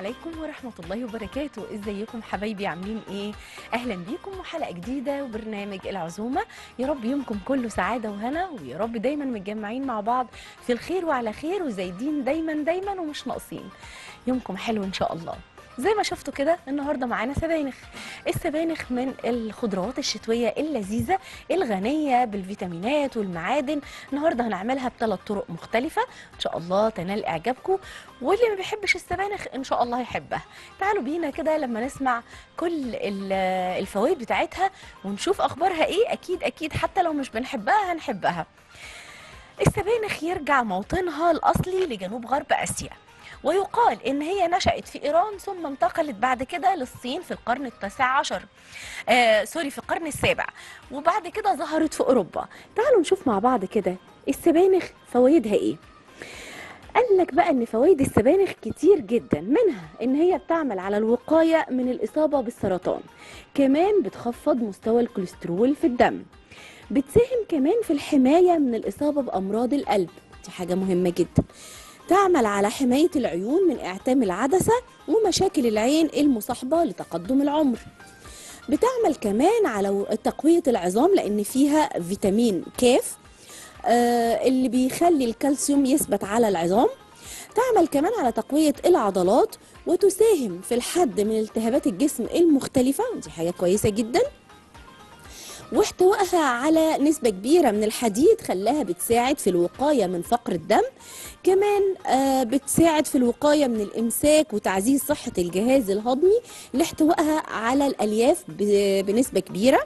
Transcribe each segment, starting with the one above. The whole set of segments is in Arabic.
عليكم ورحمة الله وبركاته. إزيكم حبايبي؟ عاملين إيه؟ أهلا بيكم وحلقة جديدة وبرنامج العزومة. يا رب يومكم كله سعادة وهنا ويا رب دايما متجمعين مع بعض في الخير وعلى خير وزايدين دايما دايما ومش ناقصين. يومكم حلو إن شاء الله. زي ما شفتوا كده النهارده معانا سبانخ. السبانخ من الخضروات الشتوية اللذيذة الغنية بالفيتامينات والمعادن. النهارده هنعملها بثلاث طرق مختلفة. إن شاء الله تنال إعجابكم. واللي ما بيحبش السبانخ إن شاء الله يحبها. تعالوا بينا كده لما نسمع كل ال- الفوائد بتاعتها ونشوف أخبارها إيه. أكيد أكيد حتى لو مش بنحبها هنحبها. السبانخ يرجع موطنها الأصلي لجنوب غرب آسيا. ويقال إن هي نشأت في إيران ثم انتقلت بعد كده للصين في القرن التاسع عشر. آه سوري في القرن السابع. وبعد كده ظهرت في أوروبا. تعالوا نشوف مع بعض كده السبانخ فوائدها إيه. قال لك بقى إن فوائد السبانخ كتير جدا منها إن هي بتعمل على الوقاية من الإصابة بالسرطان. كمان بتخفض مستوى الكوليسترول في الدم. بتساهم كمان في الحماية من الإصابة بأمراض القلب. دي حاجة مهمة جدا. تعمل على حماية العيون من إعتام العدسة ومشاكل العين المصاحبة لتقدم العمر. بتعمل كمان على تقوية العظام لأن فيها فيتامين كاف آه، اللي بيخلي الكالسيوم يثبت على العظام. تعمل كمان على تقوية العضلات وتساهم في الحد من التهابات الجسم المختلفة دي حاجة كويسة جدا. واحتوائها على نسبة كبيرة من الحديد خلاها بتساعد في الوقاية من فقر الدم. كمان آه، بتساعد في الوقاية من الإمساك وتعزيز صحة الجهاز الهضمي. لاحتوائها على الألياف بنسبة كبيرة.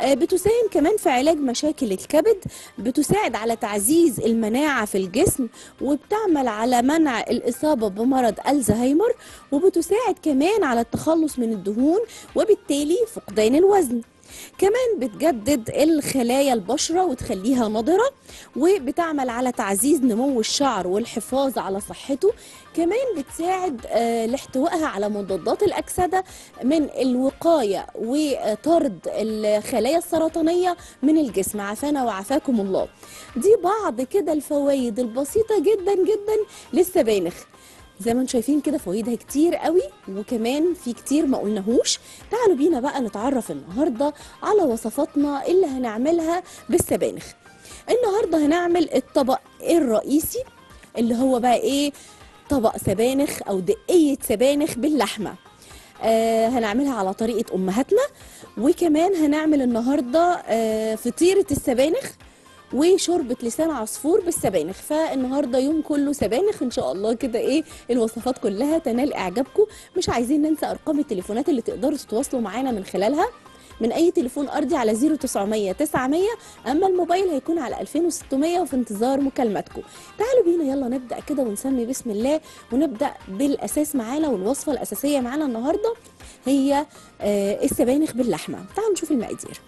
آه، بتساهم كمان في علاج مشاكل الكبد. بتساعد على تعزيز المناعة في الجسم وبتعمل على منع الإصابة بمرض ألزهايمر. وبتساعد كمان على التخلص من الدهون وبالتالي فقدان الوزن. كمان بتجدد الخلايا البشرة وتخليها نضرة وبتعمل على تعزيز نمو الشعر والحفاظ على صحته. كمان بتساعد آه، لاحتوائها على مضادات الأكسدة من الوقاية وطرد الخلايا السرطانية من الجسم. عافانا وعافاكم الله. دي بعض كده الفوائد البسيطة جدا جدا للسبانخ. زي ما أنتم شايفين كده فوائدها كتير قوي وكمان في كتير ما قلناهوش. تعالوا بينا بقى نتعرف النهارده على وصفاتنا اللي هنعملها بالسبانخ. النهارده هنعمل الطبق الرئيسي اللي هو بقى إيه طبق سبانخ أو دقية سبانخ باللحمة. آه هنعملها على طريقة أمهاتنا وكمان هنعمل النهاردة آه فطيرة السبانخ وشوربة لسان عصفور بالسبانخ. فالنهاردة يوم كله سبانخ. إن شاء الله كده إيه الوصفات كلها تنال إعجابكم. مش عايزين ننسى أرقام التليفونات اللي تقدروا تتواصلوا معانا من خلالها. من أي تليفون أرضي على 0900 900 أما الموبايل هيكون على 2600 وفي انتظار مكالماتكم. تعالوا بينا يلا نبدأ كده ونسمي بسم الله ونبدأ بالأساس معانا والوصفة الأساسية معانا النهارده. هي آه، السبانخ باللحمة. تعالوا نشوف المقادير.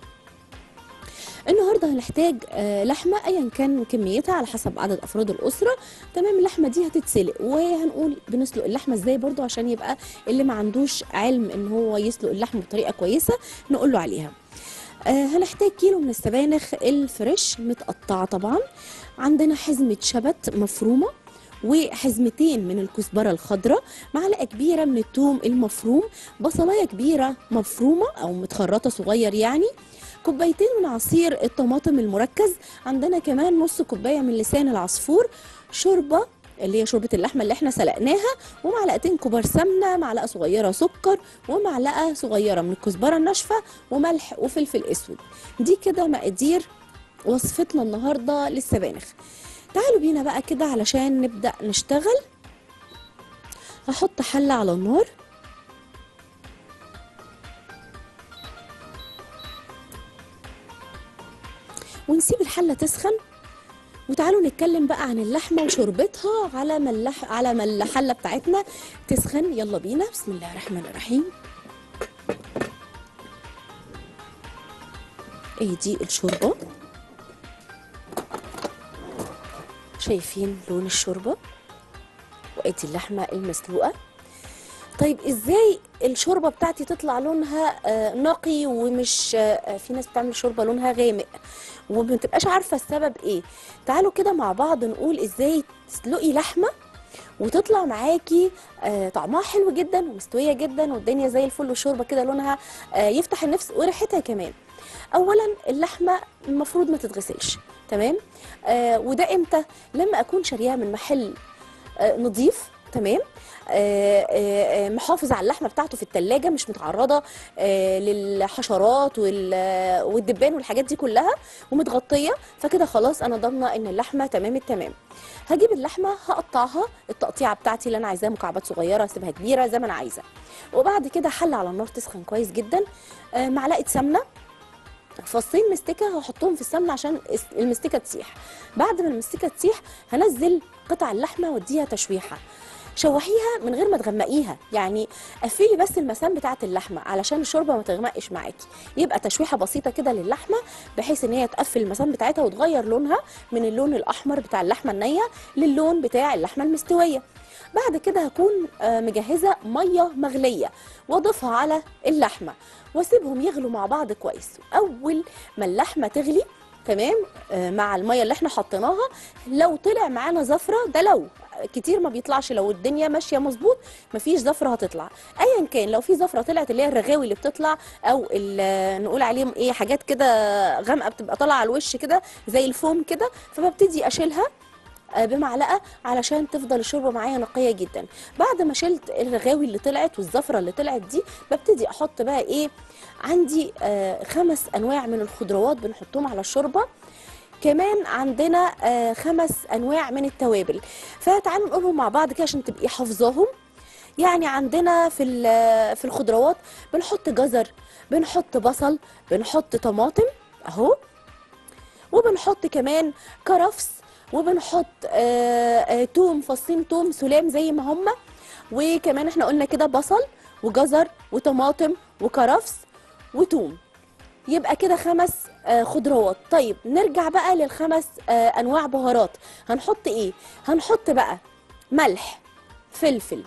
النهارده هنحتاج آه، لحمة ايا كان كميتها على حسب عدد أفراد الأسرة. تمام اللحمة دي هتتسلق وهنقول بنسلق اللحمة إزاي برضو عشان يبقى اللي ما عندوش علم إن هو يسلق اللحمه بطريقة كويسة نقول له عليها. آه، هنحتاج كيلو من السبانخ الفريش متقطعة طبعا. عندنا حزمة شبت مفرومة. وحزمتين من الكزبرة الخضراء معلقة كبيرة من الثوم المفروم بصلاية كبيرة مفرومة أو متخرطة صغير يعني كوبايتين من عصير الطماطم المركز عندنا كمان نص كوباية من لسان العصفور شوربة اللي هي شوربة اللحمة اللي إحنا سلقناها ومعلقتين كبار سمنة معلقة صغيرة سكر ومعلقة صغيرة من الكزبرة الناشفة وملح وفلفل أسود. دي كده مقادير وصفتنا النهارده للسبانخ. تعالوا بينا بقى كده علشان نبدأ نشتغل. هحط حلة على النار ونسيب الحلة تسخن. وتعالوا نتكلم بقى عن اللحمة وشربتها على ما اللح... على ما الحلة بتاعتنا تسخن. يلا بينا. بسم الله الرحمن الرحيم. إيه دي الشوربة. شايفين لون الشوربة وادي اللحمة المسلوقة. طيب إزاي الشوربة بتاعتي تطلع لونها آه، نقي ومش آه، في ناس بتعمل شوربة لونها غامق وما بتبقاش عارفة السبب إيه؟ تعالوا كده مع بعض نقول إزاي تسلقي لحمة وتطلع معاكي آه، طعمها حلو جدا ومستوية جدا والدنيا زي الفل والشوربه كده لونها آه، يفتح النفس وريحتها كمان. اولا اللحمة المفروض ما تتغسلش تمام؟ آه وده إمتى؟ لما أكون شاريها من محل آه نظيف تمام؟ آه، آه، آه، محافظ على اللحمة بتاعته في التلاجة مش متعرضة للحشرات وال- والدبان والحاجات دي كلها ومتغطية فكده خلاص أنا ضامنة إن اللحمة تمام التمام. هجيب اللحمة هقطعها التقطيعه بتاعتي اللي أنا عايزاها مكعبات صغيرة أسيبها كبيرة زي ما أنا عايزة. وبعد كده حل على النار تسخن كويس جدا معلقة سمنة فصين مستكة هحطهم في السمنة عشان المستكة تسيح. بعد ما المستكة تسيح هنزل قطع اللحمة وأديها تشويحة. شوحيها من غير ما تغمقيها. يعني قفلي بس المسام بتاعة اللحمة علشان الشوربة ما تغمقش معاكي. يبقى تشويحة بسيطة كده للحمة بحيث إن هي تقفل المسام بتاعتها وتغير لونها من اللون الأحمر بتاع اللحمة النية للون بتاع اللحمة المستوية. بعد كده هكون آه، مجهزة مية مغلية وأضيفها على اللحمة. واسيبهم يغلوا مع بعض كويس. أول ما اللحمة تغلي تمام؟ آه، مع المية اللي إحنا حطيناها. لو طلع معانا زفرة ده لو. كتير ما بيطلعش. لو الدنيا ماشية مظبوط مفيش زفرة هتطلع. ايا كان لو في زفرة طلعت اللي هي الرغاوي اللي بتطلع أو نقول عليهم إيه حاجات كده غامقة بتبقى طالعة على الوش كده زي الفوم كده فببتدي أشيلها. بمعلقة علشان تفضل الشوربة معايا نقية جدا. بعد ما شلت الرغاوي اللي طلعت والزفرة اللي طلعت دي ببتدي أحط بقى إيه عندي آه خمس أنواع من الخضروات بنحطهم على الشوربة. كمان عندنا آه خمس أنواع من التوابل. فتعالوا نقولهم مع بعض كده عشان تبقي حافظاهم. يعني عندنا في في الخضروات بنحط جزر بنحط بصل بنحط طماطم أهو. وبنحط كمان كرفس وبنحط آه آه توم فصين توم سلام زي ما هما وكمان إحنا قلنا كده بصل وجزر وطماطم وكرفس وتوم. يبقى كده خمس آه، خضروات. طيب نرجع بقى للخمس أنواع بهارات. هنحط إيه؟ هنحط بقى ملح فلفل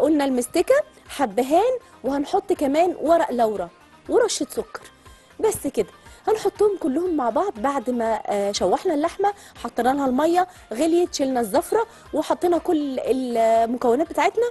قلنا المستكة حبهان وهنحط كمان ورق لورا ورشة سكر. بس كده. هنحطهم كلهم مع بعض بعد ما آه، شوحنا اللحمة حطينا لها المية غليت شلنا الزفرة وحطينا كل المكونات بتاعتنا.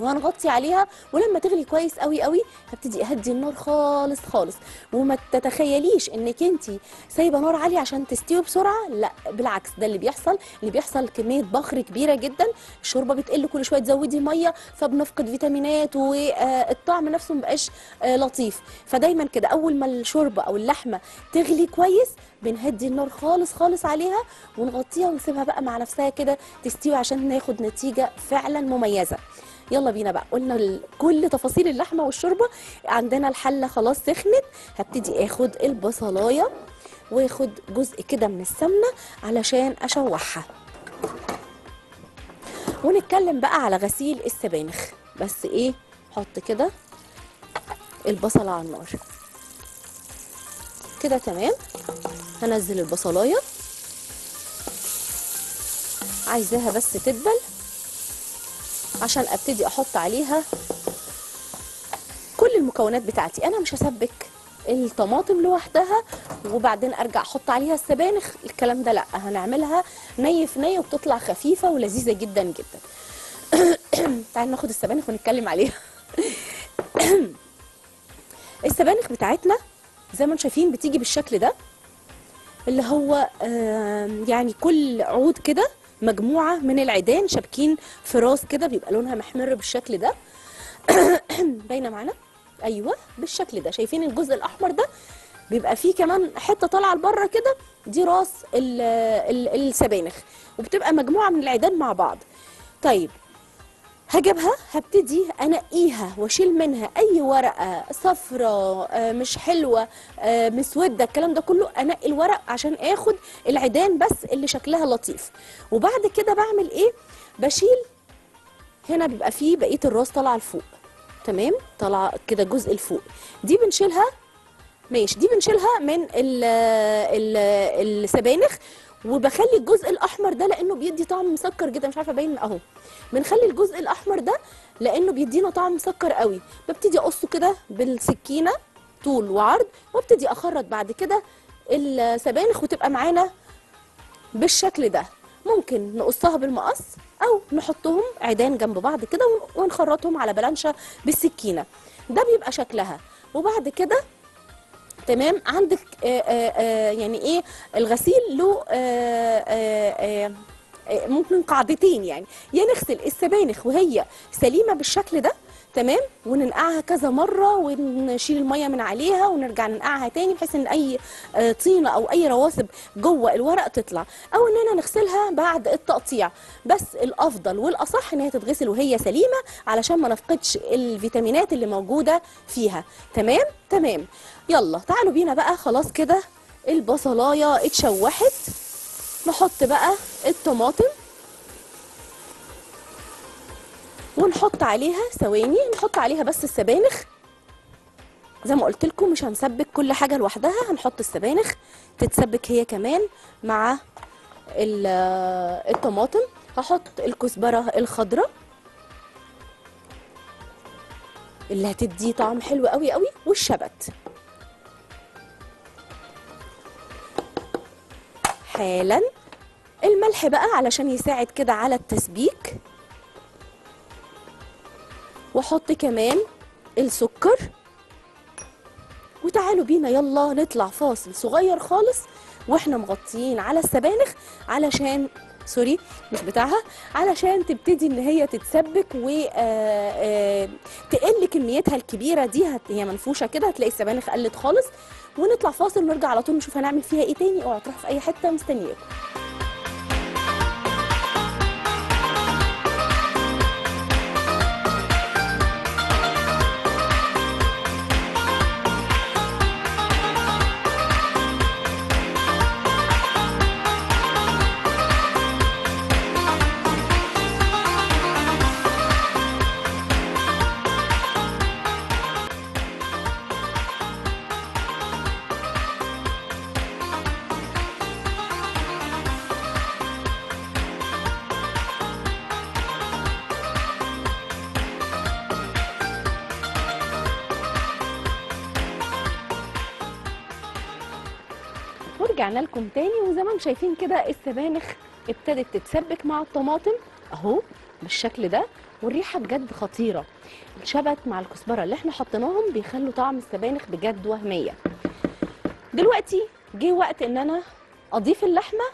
وهنغطي عليها ولما تغلي كويس قوي قوي هبتدي أهدي النار خالص خالص. وما تتخيليش إنك انت سايبة نار عالية عشان تستوي بسرعة لا بالعكس ده اللي بيحصل اللي بيحصل كمية بخر كبيرة جدا الشوربة بتقل كل شوية تزودي مية فبنفقد فيتامينات والطعم نفسه مبقاش آه، لطيف. فدايما كده أول ما الشوربة أو اللحمة تغلي كويس بنهدي النار خالص خالص عليها ونغطيها ونسيبها بقى مع نفسها كده تستوي عشان ناخد نتيجة فعلا مميزة. يلا بينا بقى. قلنا كل تفاصيل اللحمة والشوربة. عندنا الحلة خلاص سخنت. هبتدي آخد البصلاية وآخد جزء كده من السمنة علشان أشوحها. ونتكلم بقى على غسيل السبانخ. بس إيه؟ حط كده البصلة على النار. كده تمام. هنزل البصلاية. عايزاها بس تدبل. عشان أبتدي أحط عليها كل المكونات بتاعتي. أنا مش هسبك الطماطم لوحدها وبعدين أرجع أحط عليها السبانخ. الكلام ده لأ هنعملها ني في ني وبتطلع خفيفة ولذيذة جدا جدا. تعالوا ناخد السبانخ ونتكلم عليها. السبانخ بتاعتنا زي ما أنتم شايفين بتيجي بالشكل ده اللي هو يعني كل عود كده مجموعة من العيدان شابكين في راس كده بيبقى لونها محمر بالشكل ده. باينة معانا؟ أيوه بالشكل ده. شايفين الجزء الأحمر ده؟ بيبقى فيه كمان حتة طالعة لبره كده دي راس ال- ال- السبانخ. وبتبقى مجموعة من العيدان مع بعض. طيب هجيبها؟ هبتدي انقيها وأشيل منها أي ورقة صفرة آه، مش حلوة آه، مسودة الكلام ده كله انقي الورق عشان آخد العيدان بس اللي شكلها لطيف. وبعد كده بعمل إيه؟ بشيل هنا بيبقى فيه بقية الراس طالعة لفوق تمام؟ طالعة كده الجزء الفوق دي بنشيلها ماشي دي بنشيلها من ال ال السبانخ وبخلي الجزء الأحمر ده لأنه بيدي طعم مسكر جدا مش عارفة باين أهو. بنخلي الجزء الأحمر ده لأنه بيدينا طعم مسكر قوي. ببتدي أقصه كده بالسكينة طول وعرض وأبتدي أخرط بعد كده السبانخ وتبقى معانا بالشكل ده. ممكن نقصها بالمقص أو نحطهم عيدان جنب بعض كده ون- ونخرطهم على بلانشة بالسكينة. ده بيبقى شكلها. وبعد كده تمام عندك آآ آآ يعني إيه؟ الغسيل له آآ آآ ممكن قاعدتين يعني. يا نغسل السبانخ وهي سليمة بالشكل ده تمام؟ وننقعها كذا مرة ونشيل المية من عليها ونرجع ننقعها تاني بحيث إن أي آه، طينه أو أي رواسب جوه الورق تطلع. أو اننا نغسلها بعد التقطيع. بس الأفضل والأصح إن هي تتغسل وهي سليمة علشان ما نفقدش الفيتامينات اللي موجودة فيها. تمام؟ تمام. يلا تعالوا بينا بقى. خلاص كده البصلاية اتشوحت. نحط بقى الطماطم. ونحط عليها ثواني نحط عليها بس السبانخ. زي ما قلت لكم مش هنسبك كل حاجة لوحدها هنحط السبانخ تتسبك هي كمان مع ال- الطماطم. هحط الكزبرة الخضراء اللي هتدي طعم حلو قوي قوي والشبت. حالا. الملح بقى علشان يساعد كده على التسبيك. وأحط كمان السكر. وتعالوا بينا يلا نطلع فاصل صغير خالص وإحنا مغطيين على السبانخ علشان سوري مش بتاعها علشان تبتدي إن هي تتسبك و آه، آه، تقل كميتها الكبيرة دي. هي منفوشة كده هتلاقي السبانخ قلت خالص. ونطلع فاصل ونرجع على طول نشوف هنعمل فيها إيه تاني. اوعوا تروحوا في أي حتة مستنياكم. أنتم شايفين كده السبانخ ابتدت تتسبك مع الطماطم. أهو بالشكل ده والريحة بجد خطيرة. الشبت مع الكزبرة اللي إحنا حطيناهم بيخلوا طعم السبانخ بجد وهمية. دلوقتي جه وقت إن أنا أضيف اللحمة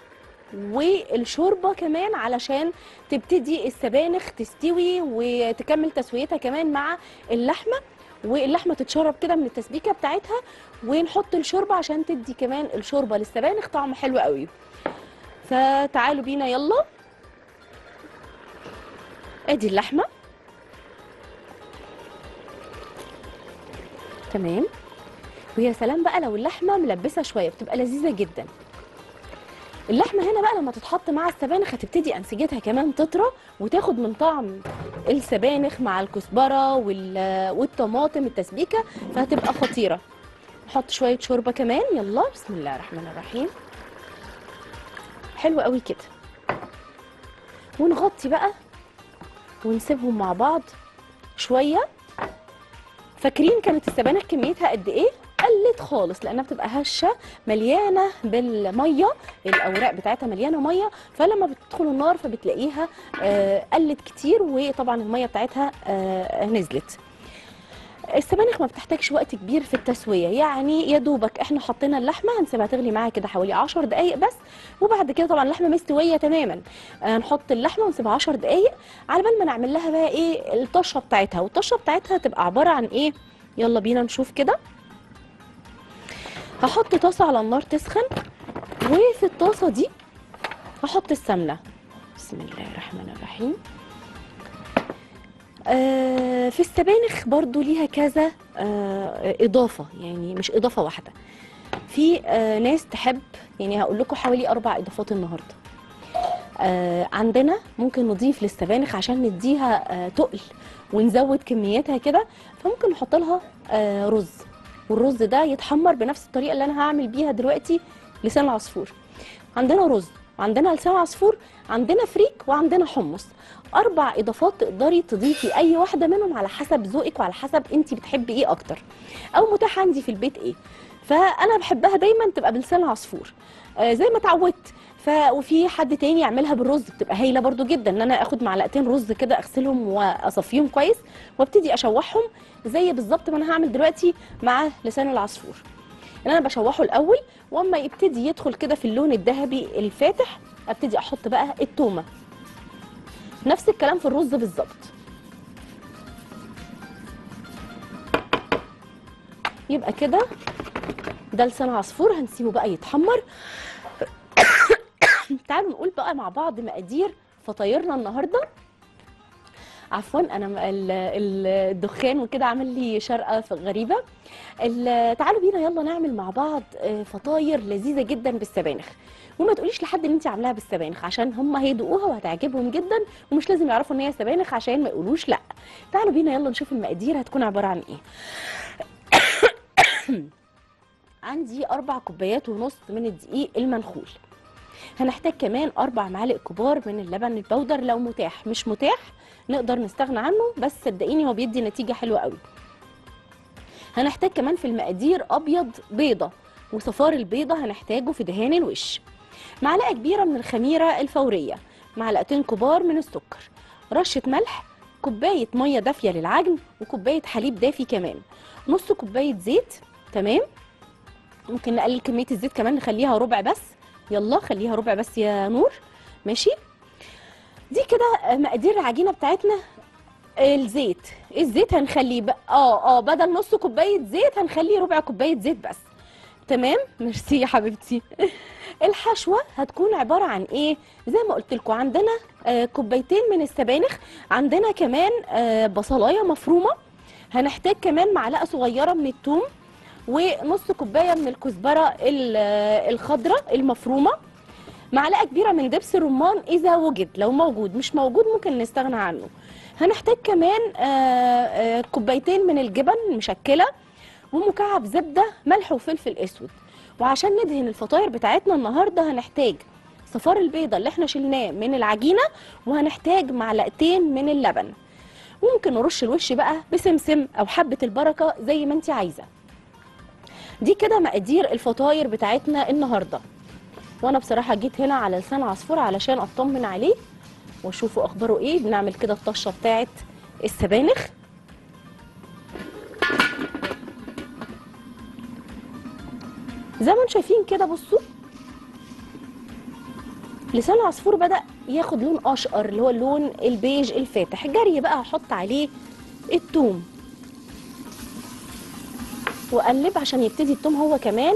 والشوربة كمان علشان تبتدي السبانخ تستوي وتكمل تسويتها كمان مع اللحمة. واللحمة تتشرب كده من التسبيكة بتاعتها ونحط الشوربة عشان تدي كمان الشوربة للسبانخ طعم حلو قوي. فتعالوا بينا يلا. ادي اللحمة. تمام. ويا سلام بقى لو اللحمة ملبسة شوية بتبقى لذيذة جدا. اللحمة هنا بقى لما تتحط مع السبانخ هتبتدي انسجتها كمان تطرى وتاخد من طعم السبانخ مع الكزبرة وال- والطماطم التسبيكة فهتبقى خطيرة. نحط شوية شوربة كمان. يلا بسم الله الرحمن الرحيم. حلو قوي كده. ونغطي بقى ونسيبهم مع بعض شوية. فاكرين كانت السبانخ كميتها قد إيه؟ قلت خالص لأنها بتبقى هشة مليانة بالمية الأوراق بتاعتها مليانة مية فلما بتدخل النار فبتلاقيها آه، قلت كتير وطبعا المية بتاعتها آه، نزلت. السبانخ ما بتحتاجش وقت كبير في التسوية يعني يا دوبك إحنا حطينا اللحمة هنسيبها تغلي معاها كده حوالي 10 دقائق بس وبعد كده طبعا اللحمة مستوية تماما. آه، نحط اللحمة ونسيبها 10 دقائق على بال ما نعمل لها بقى إيه الطشة بتاعتها. والطشة بتاعتها تبقى عبارة عن إيه؟ يلا بينا نشوف كده. هحط طاسة على النار تسخن وفي الطاسة دي هحط السمنة. بسم الله الرحمن الرحيم. آه في السبانخ برضو ليها كذا آه إضافة يعني مش إضافة واحدة. في آه ناس تحب يعني هقول لكم حوالي أربع إضافات النهارده. آه عندنا ممكن نضيف للسبانخ عشان نديها آه تقل ونزود كمياتها كده فممكن نحط لها آه رز. والرز ده يتحمر بنفس الطريقة اللي أنا هعمل بيها دلوقتي لسان العصفور. عندنا رز وعندنا لسان عصفور عندنا فريك وعندنا حمص. أربع إضافات تقدري تضيفي أي واحدة منهم على حسب ذوقك وعلى حسب انت بتحبي إيه أكتر أو متاح عندي في البيت إيه. فأنا بحبها دايما تبقى بلسان عصفور آه زي ما اتعودت ف وفي حد تاني يعملها بالرز بتبقى هايلة برضو جدا إن أنا آخد معلقتين رز كده أغسلهم وأصفيهم كويس وأبتدي أشوحهم زي بالظبط ما أنا هعمل دلوقتي مع لسان العصفور. إن أنا بشوحه الأول وأما يبتدي يدخل كده في اللون الذهبي الفاتح أبتدي أحط بقى التومة. نفس الكلام في الرز بالظبط. يبقى كده ده لسان عصفور هنسيبه بقى يتحمر. تعالوا نقول بقى مع بعض مقادير فطايرنا النهارده. عفوا أنا الدخان وكده عامل لي شرقة غريبة. ال- تعالوا بينا يلا نعمل مع بعض آه، فطاير لذيذة جدا بالسبانخ. وما تقوليش لحد ان انت عاملاها بالسبانخ عشان هم هيدوقوها وهتعجبهم جدا ومش لازم يعرفوا إن هي سبانخ عشان ما يقولوش لأ. تعالوا بينا يلا نشوف المقادير هتكون عبارة عن إيه. عندي أربع كوبايات ونص من الدقيق المنخول. هنحتاج كمان أربع معالق كبار من اللبن البودر. لو متاح مش متاح نقدر نستغنى عنه بس صدقيني هو بيدي نتيجة حلوة قوي. هنحتاج كمان في المقادير أبيض بيضة وصفار البيضة هنحتاجه في دهان الوش. معلقة كبيرة من الخميرة الفورية معلقتين كبار من السكر رشة ملح كوباية مية دافية للعجن وكوباية حليب دافي كمان. نص كوباية زيت تمام؟ ممكن نقلل كمية الزيت كمان نخليها ربع بس. يلا خليها ربع بس يا نور. ماشي؟ دي كده مقادير العجينة بتاعتنا. الزيت الزيت هنخليه بقى آه آه بدل نص كوباية زيت هنخليه ربع كوباية زيت بس. تمام؟ ميرسي يا حبيبتي. الحشوة هتكون عبارة عن إيه؟ زي ما قلت لكم عندنا آه كوبايتين من السبانخ عندنا كمان آه بصلاية مفرومة. هنحتاج كمان معلقة صغيرة من الثوم ونص كوباية من الكزبرة ال- الخضراء المفرومة. معلقة كبيرة من دبس الرمان إذا وجد لو موجود. مش موجود ممكن نستغنى عنه. هنحتاج كمان آه، آه، كوبايتين من الجبن المشكلة ومكعب زبدة ملح وفلفل أسود. وعشان ندهن الفطاير بتاعتنا النهارده هنحتاج صفار البيضة اللي إحنا شلناه من العجينة وهنحتاج معلقتين من اللبن. وممكن نرش الوش بقى بسمسم أو حبة البركة زي ما انت عايزة. دي كده مقادير الفطاير بتاعتنا النهارده. وأنا بصراحة جيت هنا على لسان عصفور علشان اطمن عليه واشوفوا اخباره إيه. بنعمل كده الطشه بتاعت السبانخ. زي ما أنتم شايفين كده بصوا. لسان العصفور بدأ ياخد لون أشقر اللي هو اللون البيج الفاتح. جري بقى هحط عليه الثوم واقلب عشان يبتدي التوم هو كمان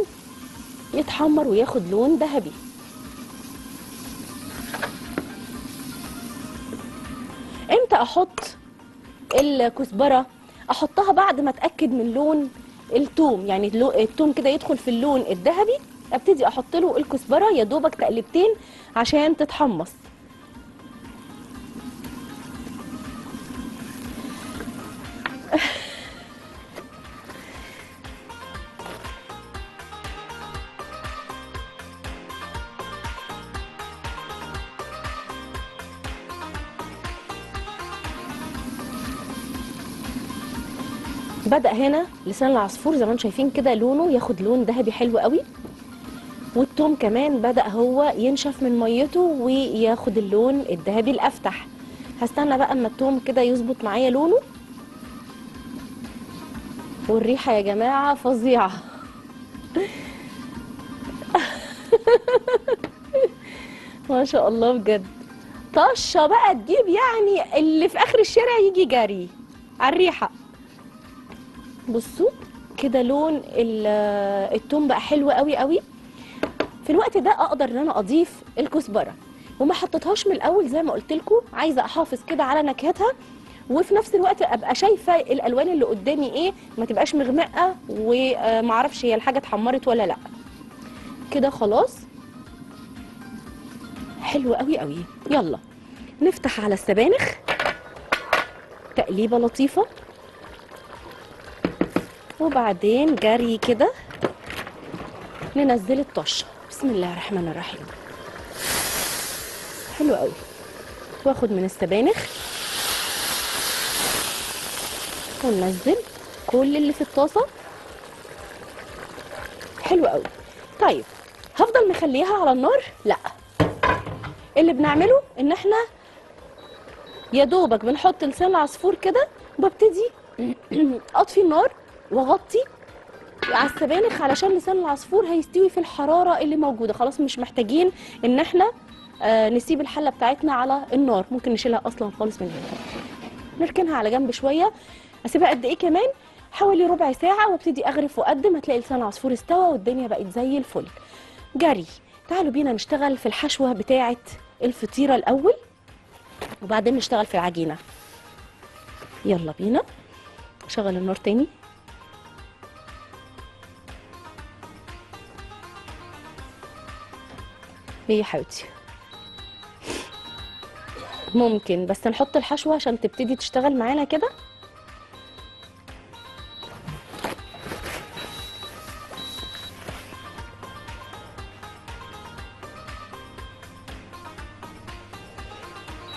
يتحمر وياخد لون ذهبي. إمتى أحط الكزبرة؟ احطها بعد ما اتاكد من لون التوم يعني التوم كده يدخل في اللون الذهبي ابتدي أحط له الكزبرة يا دوبك تقلبتين عشان تتحمص. بدأ هنا لسان العصفور زي ما أنتم شايفين كده لونه ياخد لون ذهبي حلو قوي. والثوم كمان بدأ هو ينشف من ميته وياخد اللون الذهبي الأفتح. هستنى بقى أما الثوم كده يظبط معايا لونه. والريحة يا جماعة فظيعة. ما شاء الله بجد. طشة بقى تجيب يعني اللي في آخر الشارع يجي جري. على الريحة. بصوا كده لون ال- التوم بقى حلو قوي قوي. في الوقت ده أقدر إن أنا أضيف الكزبره وما حطيتهاش من الأول زي ما قلت لكم عايزة أحافظ كده على نكهتها. وفي نفس الوقت أبقى شايفة الألوان اللي قدامي إيه ما تبقاش مغمقة ومعرفش هي الحاجة اتحمرت ولا لأ. كده خلاص. حلو قوي قوي. يلا نفتح على السبانخ. تقليبة لطيفة. وبعدين جري كده ننزل الطشة. بسم الله الرحمن الرحيم. حلو قوي. واخد من السبانخ وننزل كل اللي في الطاسة. حلو قوي. طيب هفضل مخليها على النار؟ لا. اللي بنعمله إن إحنا يا دوبك بنحط لسان العصفور كده وببتدي أطفي النار واغطي على السبانخ علشان لسان العصفور هيستوي في الحرارة اللي موجودة. خلاص مش محتاجين إن إحنا آه نسيب الحلة بتاعتنا على النار. ممكن نشيلها أصلا خالص من هنا. نركنها على جنب شوية. أسيبها قد إيه كمان؟ حوالي ربع ساعة وأبتدي أغرف وأقدم. هتلاقي لسان العصفور استوى والدنيا بقت زي الفل. جري. تعالوا بينا نشتغل في الحشوة بتاعه الفطيرة الأول وبعدين نشتغل في العجينة. يلا بينا. شغل النار تاني. ليه يا حبيبتي؟ ممكن بس نحط الحشوة عشان تبتدي تشتغل معانا كده.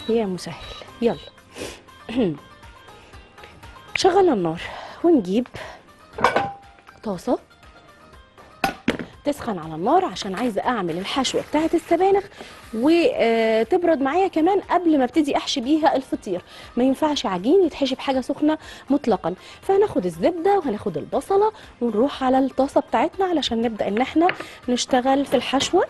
يا مسهل. يلا. شغل النار ونجيب طاسة. تسخن على النار عشان عايزة أعمل الحشوة بتاعه السبانخ وتبرد معايا كمان قبل ما ابتدي أحشي بيها الفطير. ما ينفعش عجين يتحشي بحاجة سخنة مطلقا. فهناخد الزبدة وهناخد البصلة ونروح على الطاسة بتاعتنا علشان نبدأ إن إحنا نشتغل في الحشوة.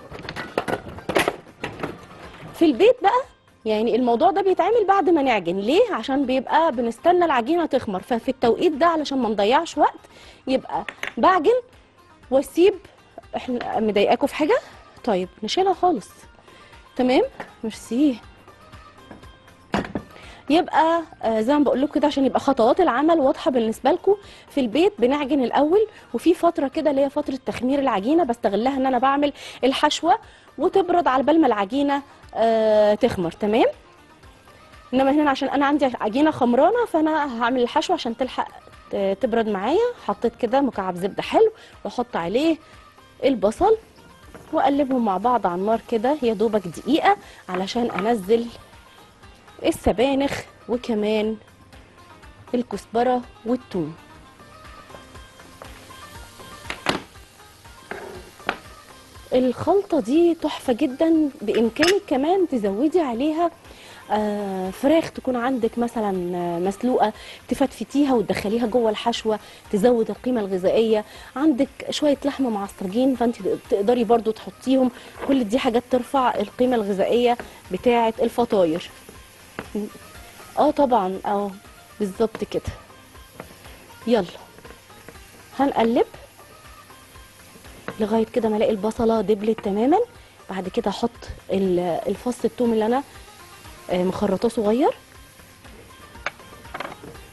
في البيت بقى يعني الموضوع ده بيتعمل بعد ما نعجن. ليه؟ عشان بيبقى بنستنى العجينة تخمر. ففي التوقيت ده علشان ما نضيعش وقت يبقى بعجن وأسيب إحنا مضايقاكوا في حاجة؟ طيب نشيلها خالص. تمام؟ ميرسي. يبقى آه زي ما بقول لكم كده عشان يبقى خطوات العمل واضحة بالنسبة لكم في البيت بنعجن الأول وفي فترة كده اللي هي فترة تخمير العجينة بستغلها إن أنا بعمل الحشوة وتبرد على بال ما العجينة آه تخمر. تمام؟ إنما هنا عشان أنا عندي عجينة خمرانة فأنا هعمل الحشوة عشان تلحق ت- تبرد معايا. حطيت كده مكعب زبدة حلو وأحط عليه البصل واقلبهم مع بعض على النار كده يا دوبك دقيقة علشان أنزل السبانخ وكمان الكزبرة والثوم. الخلطة دي تحفة جدا بإمكانك كمان تزودي عليها فراخ تكون عندك مثلا آه، مسلوقة تفتفتيها وتدخليها جوه الحشوة تزود القيمة الغذائية. عندك شوية لحمه معصجين فأنت تقدري برضو تحطيهم. كل دي حاجات ترفع القيمة الغذائية بتاعة الفطاير. آه طبعا. آه بالظبط كده. يلا. هنقلب لغاية كده ما ألاقي البصلة دبلت تماما. بعد كده أحط ال- الفص الثوم اللي أنا آه، مخرطاه صغير.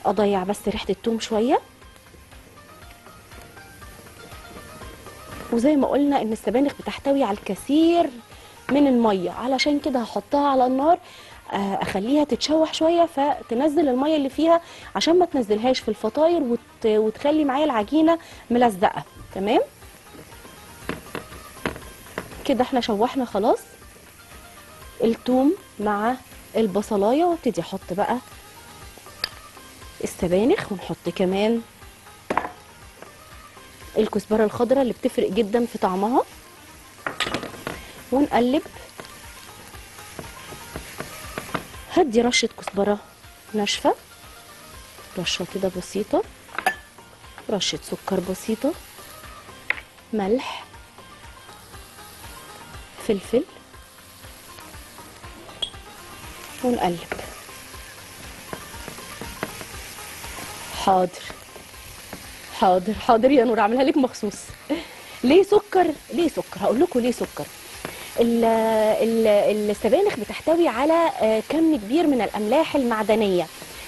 أضيع بس ريحة الثوم شوية. وزي ما قلنا إن السبانخ بتحتوي على الكثير من المية. علشان كده هحطها على النار آه، أخليها تتشوح شوية فتنزل المية اللي فيها عشان ما تنزلهاش في الفطاير وت... وتخلي معايا العجينة ملزقة. تمام؟ كده إحنا شوحنا خلاص. الثوم مع البصلاية وابتدي أحط بقى السبانخ ونحط كمان الكزبرة الخضراء اللي بتفرق جدا في طعمها. ونقلب. هدي رشة كزبرة ناشفة. رشة كده بسيطة. رشة سكر بسيطة. ملح. فلفل. ونقلب حاضر. حاضر. حاضر يا نور اعملها لك مخصوص. ليه سكر؟ ليه سكر؟ هقول لكم ليه سكر. ال- ال- السبانخ بتحتوي على آه، كم كبير من الأملاح المعدنية.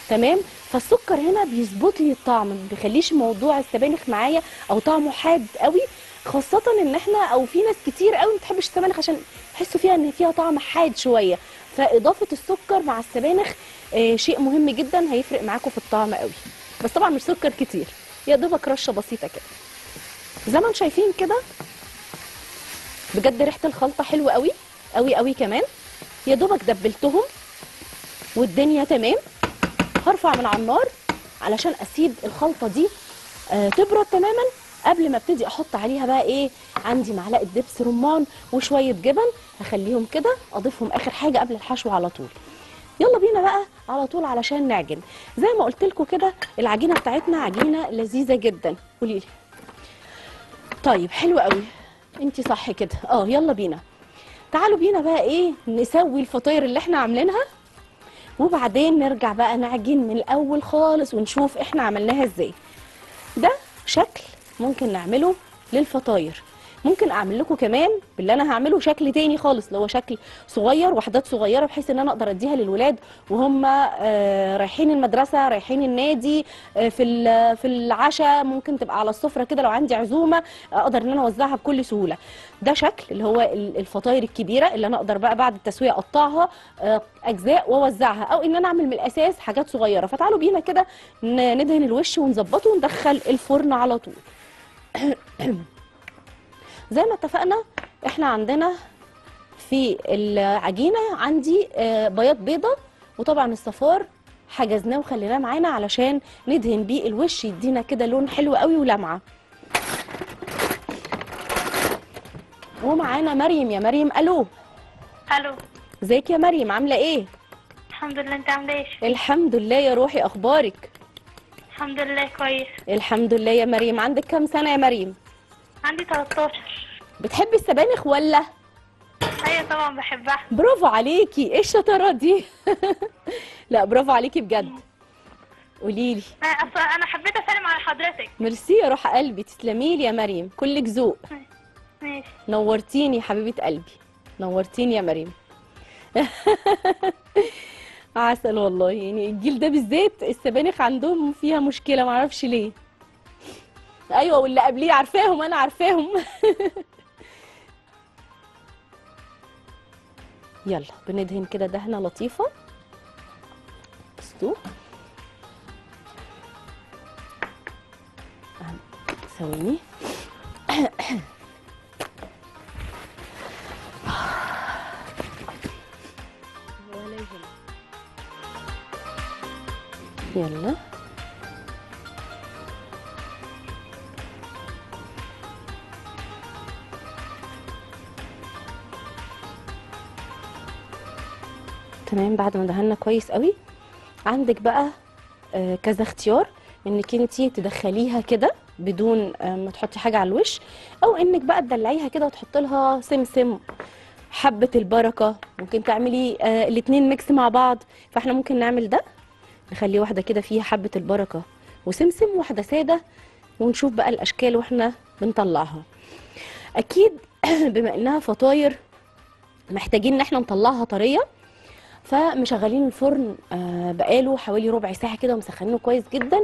تمام؟ فالسكر هنا بيظبط لي الطعم ما بيخليش موضوع السبانخ معايا أو طعمه حاد قوي. خاصة إن إحنا أو في ناس كتير قوي ما بتحبش السبانخ عشان يحسوا فيها إن فيها طعم حاد شوية. فإضافة السكر مع السبانخ آه، شيء مهم جدا هيفرق معاكم في الطعم قوي. بس طبعا مش سكر كتير يا دوبك رشة بسيطة كده. زي ما أنتم شايفين كده بجد ريحة الخلطة حلوة قوي قوي قوي كمان. يا دوبك دبلتهم والدنيا تمام. هرفع من على النار علشان أسيب الخلطة دي آه، تبرد تماما. قبل ما ابتدي أحط عليها بقى إيه عندي معلقة دبس رمان وشوية جبن هخليهم كده اضيفهم اخر حاجة قبل الحشو على طول. يلا بينا بقى على طول علشان نعجن. زي ما قلت لكم كده العجينة بتاعتنا عجينة لذيذة جدا. قولي لي. طيب حلو قوي. انتي صح كده. آه يلا بينا. تعالوا بينا بقى إيه نسوي الفطاير اللي إحنا عاملينها. وبعدين نرجع بقى نعجن من الأول خالص ونشوف إحنا عملناها إزاي. ده شكل ممكن نعمله للفطاير. ممكن أعمل لكم كمان باللي أنا هعمله شكل تاني خالص اللي هو شكل صغير وحدات صغيرة بحيث إن أنا أقدر أديها للولاد وهم آه، رايحين المدرسة رايحين النادي آه، في في العشاء ممكن تبقى على السفرة كده لو عندي عزومة أقدر إن أنا أوزعها بكل سهولة. ده شكل اللي هو ال- الفطاير الكبيرة اللي أنا أقدر بقى بعد التسوية أقطعها آه، أجزاء وأوزعها أو إن أنا أعمل من الأساس حاجات صغيرة. فتعالوا بينا كده ندهن الوش ونظبطه وندخل الفرن على طول. زي ما اتفقنا إحنا عندنا في العجينة عندي آه، بياض بيضة وطبعا الصفار حجزناه وخليناه معانا علشان ندهن بيه الوش يدينا كده لون حلو قوي ولمعة. ومعانا مريم يا مريم ألو. ألو. ازيك يا مريم؟ عاملة إيه؟ الحمد لله انت عاملة إيه؟ الحمد لله يا روحي أخبارك؟ الحمد لله كويس. الحمد لله يا مريم. عندك كام سنة يا مريم؟ عندي 13 بتحبي السبانخ ولا؟ أيوه طبعا بحبها. برافو عليكي. إيه الشطارة دي؟ لا برافو عليكي بجد. قولي لي. أنا أصلا أنا حبيت أسلم على حضرتك. ميرسي يا روح قلبي. تسلمي لي يا مريم. كلك ذوق. ماشي. نورتيني يا حبيبة قلبي. نورتيني يا مريم. عسل والله. يعني الجيل ده بالذات السبانخ عندهم فيها مشكلة معرفش ليه. أيوه واللي قبليه عارفاهم أنا عارفاهم. يلا بندهن كده دهنة لطيفة. بصوا. ثواني. يلا. تمام بعد ما دهنا كويس قوي عندك بقى آه، كذا اختيار انك انتي تدخليها كده بدون آه، ما تحطي حاجة على الوش أو إنك بقى تدلعيها كده وتحط لها سمسم حبة البركة ممكن تعملي آه الاتنين ميكس مع بعض فإحنا ممكن نعمل ده. نخلي واحدة كده فيها حبة البركة وسمسم واحدة سادة ونشوف بقى الأشكال وإحنا بنطلعها. أكيد بما إنها فطاير محتاجين إن إحنا نطلعها طرية فمشغلين الفرن آه، بقاله حوالي ربع ساعة كده ومسخنينه كويس جدا.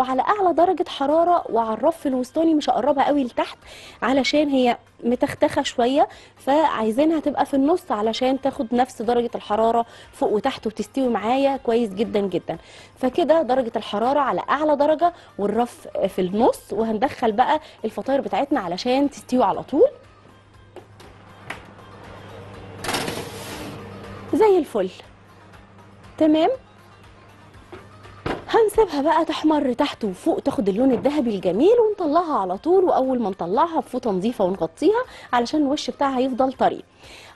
وعلى أعلى درجة حرارة وعلى الرف الوسطاني مش هقربها قوي لتحت علشان هي متختخة شوية فعايزينها تبقى في النص علشان تاخد نفس درجة الحرارة فوق وتحت وتستوي معايا كويس جدا جدا. فكده درجة الحرارة على أعلى درجة والرف في النص وهندخل بقى الفطاير بتاعتنا علشان تستوي على طول. زي الفل. تمام؟ هنسيبها بقى تحمر تحت وفوق تاخد اللون الذهبي الجميل ونطلعها على طول وأول ما نطلعها بفوطه نظيفة ونغطيها علشان الوش بتاعها يفضل طري.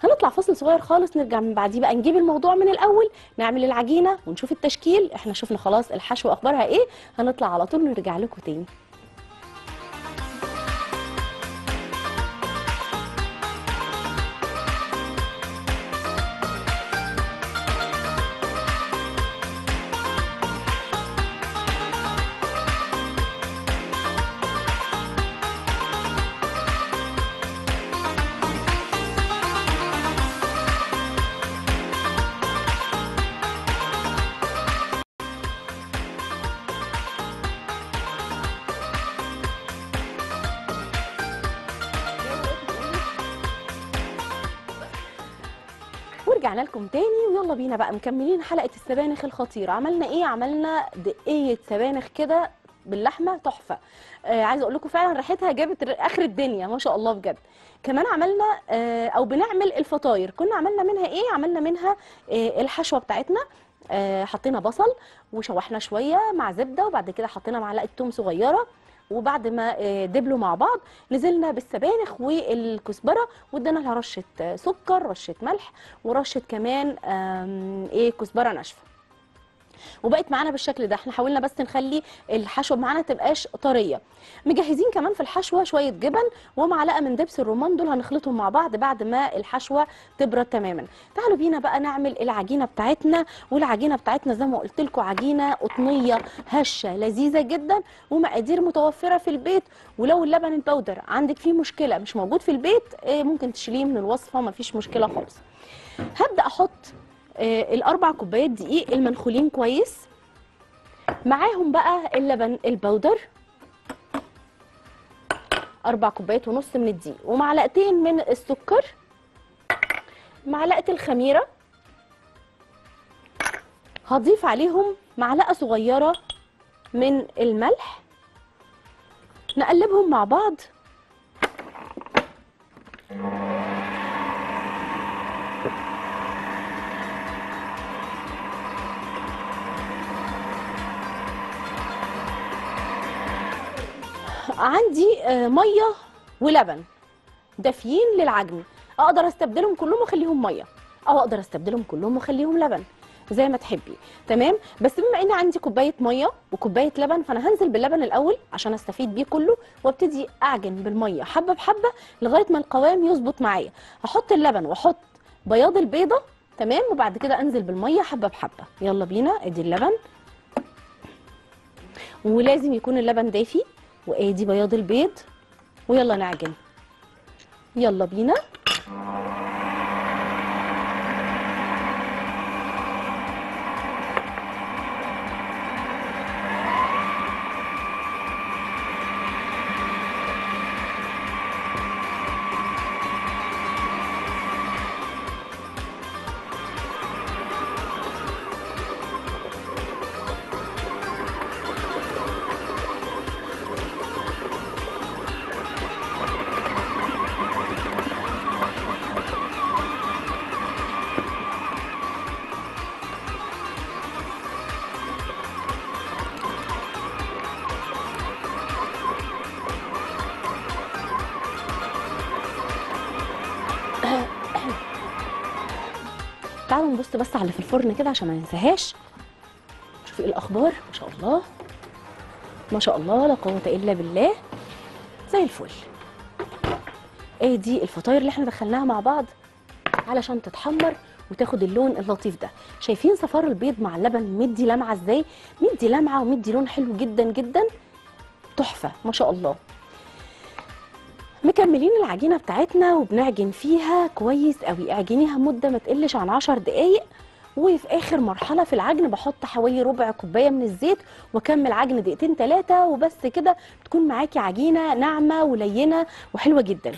هنطلع فاصل صغير خالص نرجع من بعديه بقى نجيب الموضوع من الأول نعمل العجينة ونشوف التشكيل. إحنا شفنا خلاص الحشو أخبارها إيه هنطلع على طول نرجع لكم تاني. بينا بقى مكملين حلقة السبانخ الخطيرة. عملنا إيه؟ عملنا دقيه سبانخ كده باللحمة تحفة. آه عايزة أقول لكم فعلا ريحتها جابت آخر الدنيا ما شاء الله بجد. كمان عملنا آه أو بنعمل الفطاير. كنا عملنا منها إيه؟ عملنا منها آه الحشوة بتاعتنا. آه حطينا بصل وشوحنا شوية مع زبدة وبعد كده حطينا معلقة توم صغيرة. وبعد ما آه، دبلوا مع بعض نزلنا بالسبانخ والكزبرة وادينا لها رشة سكر رشة ملح ورشة كمان إيه كزبرة ناشفة. وبقت معانا بالشكل ده. إحنا حاولنا بس نخلي الحشوه معانا تبقاش طرية. مجهزين كمان في الحشوة شوية جبن ومعلقة من دبس الرمان. دول هنخلطهم مع بعض بعد ما الحشوة تبرد تماما. تعالوا بينا بقى نعمل العجينة بتاعتنا. والعجينة بتاعتنا زي ما قلت لكم عجينة قطنية هشة لذيذة جدا ومقادير متوفرة في البيت. ولو اللبن البودر عندك فيه مشكلة مش موجود في البيت آه، ممكن تشيليه من الوصفة مفيش مشكلة خالص. هبدأ أحط آه، الأربع كوبايات دقيق المنخولين كويس. معاهم بقى اللبن البودر أربع كوبايات ونص من الدقيق. ومعلقتين من السكر. معلقة الخميرة. هضيف عليهم معلقة صغيرة من الملح. نقلبهم مع بعض. عندي آه، مية ولبن دافيين للعجن. أقدر أستبدلهم كلهم وأخليهم مية. أو أقدر أستبدلهم كلهم وأخليهم لبن زي ما تحبي. تمام؟ بس بما إن عندي كوباية مية وكوباية لبن فأنا هنزل باللبن الأول عشان أستفيد بيه كله وأبتدي أعجن بالمية حبة بحبة لغاية ما القوام يظبط معايا. هحط اللبن وأحط بياض البيضة تمام؟ وبعد كده أنزل بالمية حبة بحبة. يلا بينا أدي اللبن. ولازم يكون اللبن دافي. وادي بياض البيض. ويلا نعجن. يلا بينا. بس على اللي في الفرن كده عشان ما ننساهاش. شوفي إيه الأخبار؟ ما شاء الله. ما شاء الله لا قوة إلا بالله. زي الفل. إيه دي الفطاير اللي إحنا دخلناها مع بعض؟ علشان تتحمر وتاخد اللون اللطيف ده. شايفين صفار البيض مع اللبن؟ مدي لمعة إزاي؟ مدي لمعة ومدي لون حلو جدا جدا. تحفة ما شاء الله. مكملين العجينة بتاعتنا وبنعجن فيها كويس قوي. اعجنيها مدة ما تقلش عن 10 دقائق وفي آخر مرحلة في العجن بحط حوالي ربع كوباية من الزيت وأكمل عجن دقيقتين ثلاثة وبس كده تكون معاكي عجينة ناعمة ولينة وحلوة جدا.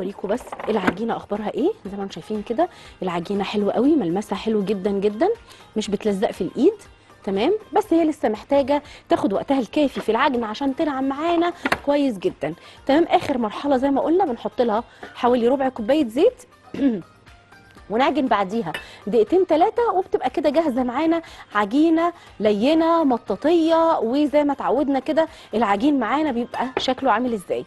اوريكم بس العجينة أخبارها إيه؟ زي ما أنتم شايفين كده العجينة حلوة قوي ملمسها حلو جدا جدا مش بتلزق في الإيد تمام؟ بس هي لسه محتاجة تاخد وقتها الكافي في العجن عشان تنعم معانا كويس جدا. تمام؟ آخر مرحلة زي ما قلنا بنحط لها حوالي ربع كوباية زيت ونعجن بعديها دقيقتين ثلاثة وبتبقى كده جاهزة معانا عجينة لينة مطاطية وزي ما اتعودنا كده العجين معانا بيبقى شكله عامل إزاي.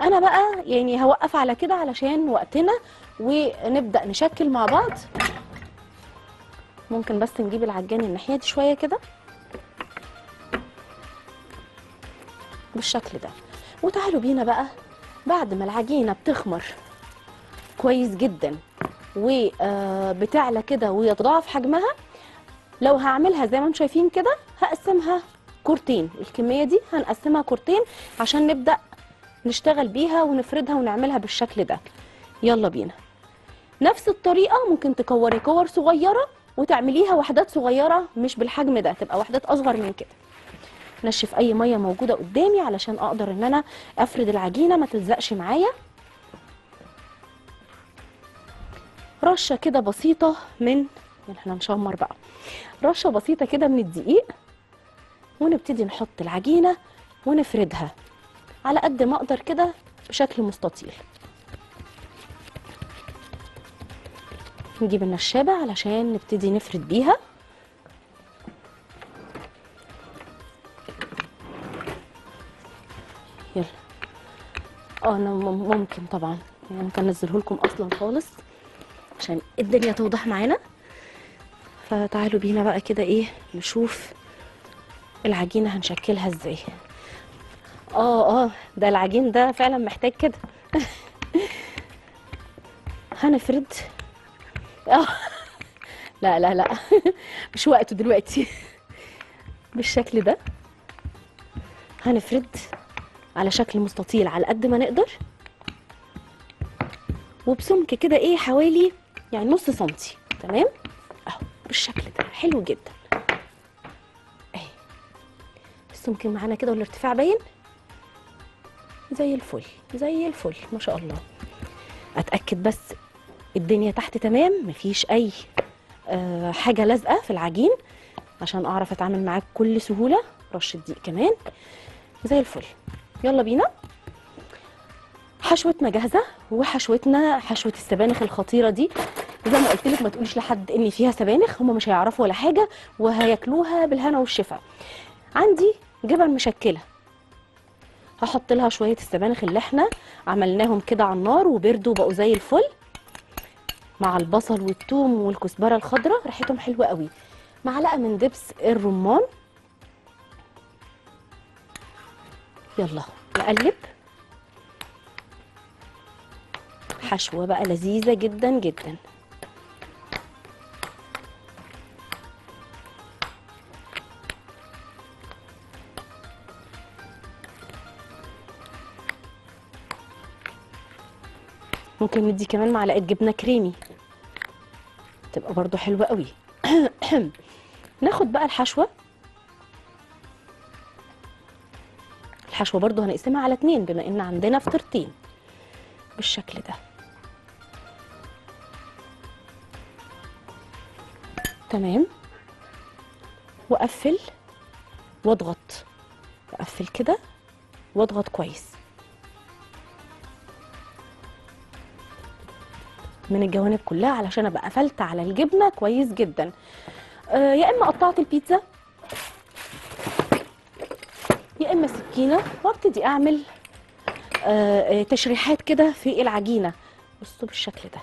أنا بقى يعني هوقف على كده علشان وقتنا ونبدأ نشكل مع بعض. ممكن بس نجيب العجان الناحية دي شوية كده. بالشكل ده. وتعالوا بينا بقى بعد ما العجينة بتخمر. كويس جدا. وبتعلى كده ويتضاعف حجمها. لو هعملها زي ما أنتم شايفين كده هقسمها كورتين. الكمية دي هنقسمها كورتين عشان نبدأ نشتغل بيها ونفردها ونعملها بالشكل ده. يلا بينا. نفس الطريقة ممكن تكوري كور صغيرة وتعمليها وحدات صغيرة مش بالحجم ده تبقى وحدات أصغر من كده. نشف أي مية موجودة قدامي علشان أقدر إن أنا أفرد العجينة ما تلزقش معايا. رشة كده بسيطة من إحنا نشمر بقى. رشة بسيطة كده من الدقيق ونبتدي نحط العجينة ونفردها. على قد ما أقدر كده بشكل مستطيل. نجيب النشابة علشان نبتدي نفرد بيها. يلا. آه أنا مم- ممكن طبعا. يعني ممكن أنزله لكم أصلا خالص عشان الدنيا توضح معانا. فتعالوا بينا بقى كده إيه نشوف العجينة هنشكلها إزاي. آه آه ده العجين ده فعلا محتاج كده. هنفرد. آه. لا لا لا. مش وقته دلوقتي. بالشكل ده هنفرد على شكل مستطيل على قد ما نقدر. وبسمك كده إيه حوالي يعني نص سنتي. تمام؟ أهو بالشكل ده. حلو جدا. أهي. السمك معانا كده والارتفاع باين. زي الفل زي الفل ما شاء الله. أتأكد بس الدنيا تحت تمام مفيش أي آه حاجة لازقة في العجين عشان أعرف أتعامل معاه بكل سهولة. رشة دقيق كمان. زي الفل. يلا بينا. حشوتنا جاهزة وحشوتنا حشوة السبانخ الخطيرة دي. زي ما قلت لك ما تقوليش لحد إن فيها سبانخ هم مش هيعرفوا ولا حاجة وهياكلوها بالهنا والشفا. عندي جبن مشكلة. هحط لها شوية السبانخ اللي إحنا عملناهم كده على النار وبردوا بقوا زي الفل. مع البصل والثوم والكزبرة الخضراء ريحتهم حلوة قوي. معلقة من دبس الرمان. يلا نقلب. حشوة بقى لذيذة جدا جدا. ممكن ندي كمان معلقة جبنة كريمي. تبقى برضو حلوة قوي. ناخد بقى الحشوة. الحشوة برضو هنقسمها على اتنين بما إن عندنا فطرتين بالشكل ده. تمام. وأقفل وأضغط. أقفل كده وأضغط كويس. من الجوانب كلها علشان أبقى قفلت على الجبنة كويس جدا. آه يا إما قطعت البيتزا يا إما سكينة وأبتدي أعمل آه آه، تشريحات كده في العجينة. بصوا بالشكل ده.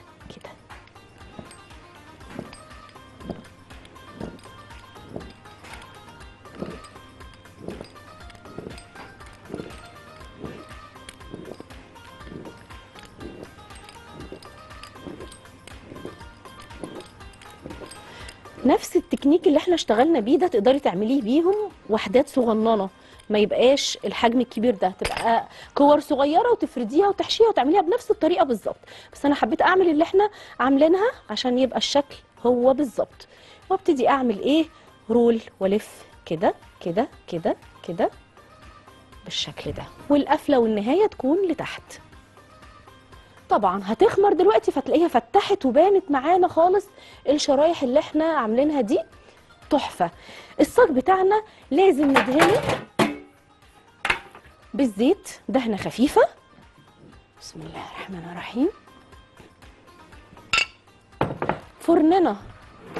التكنيك اللي إحنا اشتغلنا بيه ده تقدري تعمليه بيهم وحدات صغننة. ما يبقاش الحجم الكبير ده تبقى كور صغيرة وتفرديها وتحشيها وتعمليها بنفس الطريقة بالظبط. بس أنا حبيت أعمل اللي إحنا عاملينها عشان يبقى الشكل هو بالظبط. وأبتدي أعمل إيه؟ roll وألف كده كده كده كده بالشكل ده. والقفلة والنهاية تكون لتحت. طبعا هتخمر دلوقتي فتلاقيها فتحت وبانت معانا خالص الشرايح اللي إحنا عاملينها دي. تحفة. الصاج بتاعنا لازم ندهنه بالزيت. دهنة خفيفة. بسم الله الرحمن الرحيم. فرننا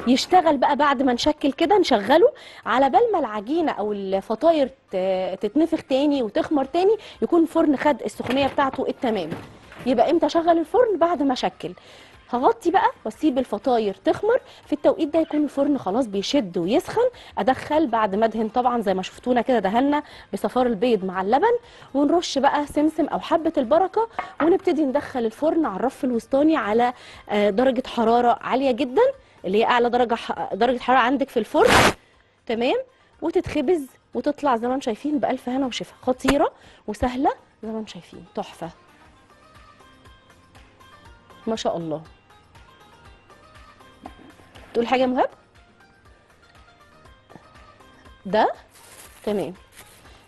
يشتغل بقى بعد ما نشكل كده نشغله على بال ما العجينة أو الفطاير تتنفخ تاني وتخمر تاني يكون الفرن خد السخونية بتاعته التمام. يبقى إمتى أشغل الفرن؟ بعد ما أشكل. هغطي بقى واسيب الفطاير تخمر. في التوقيت ده يكون الفرن خلاص بيشد ويسخن. أدخل بعد ما ادهن طبعا زي ما شفتونا كده دهنا بصفار البيض مع اللبن. ونرش بقى سمسم أو حبة البركة. ونبتدي ندخل الفرن على الرف الوسطاني على آه، درجة حرارة عالية جدا. اللي هي أعلى درجة درجة حرارة عندك في الفرن. تمام؟ وتتخبز وتطلع زي ما أنتم شايفين بألف هنا وشفا. خطيرة وسهلة زي ما أنتم شايفين. تحفة. ما شاء الله. تقول حاجة مهاب؟ ده؟ تمام.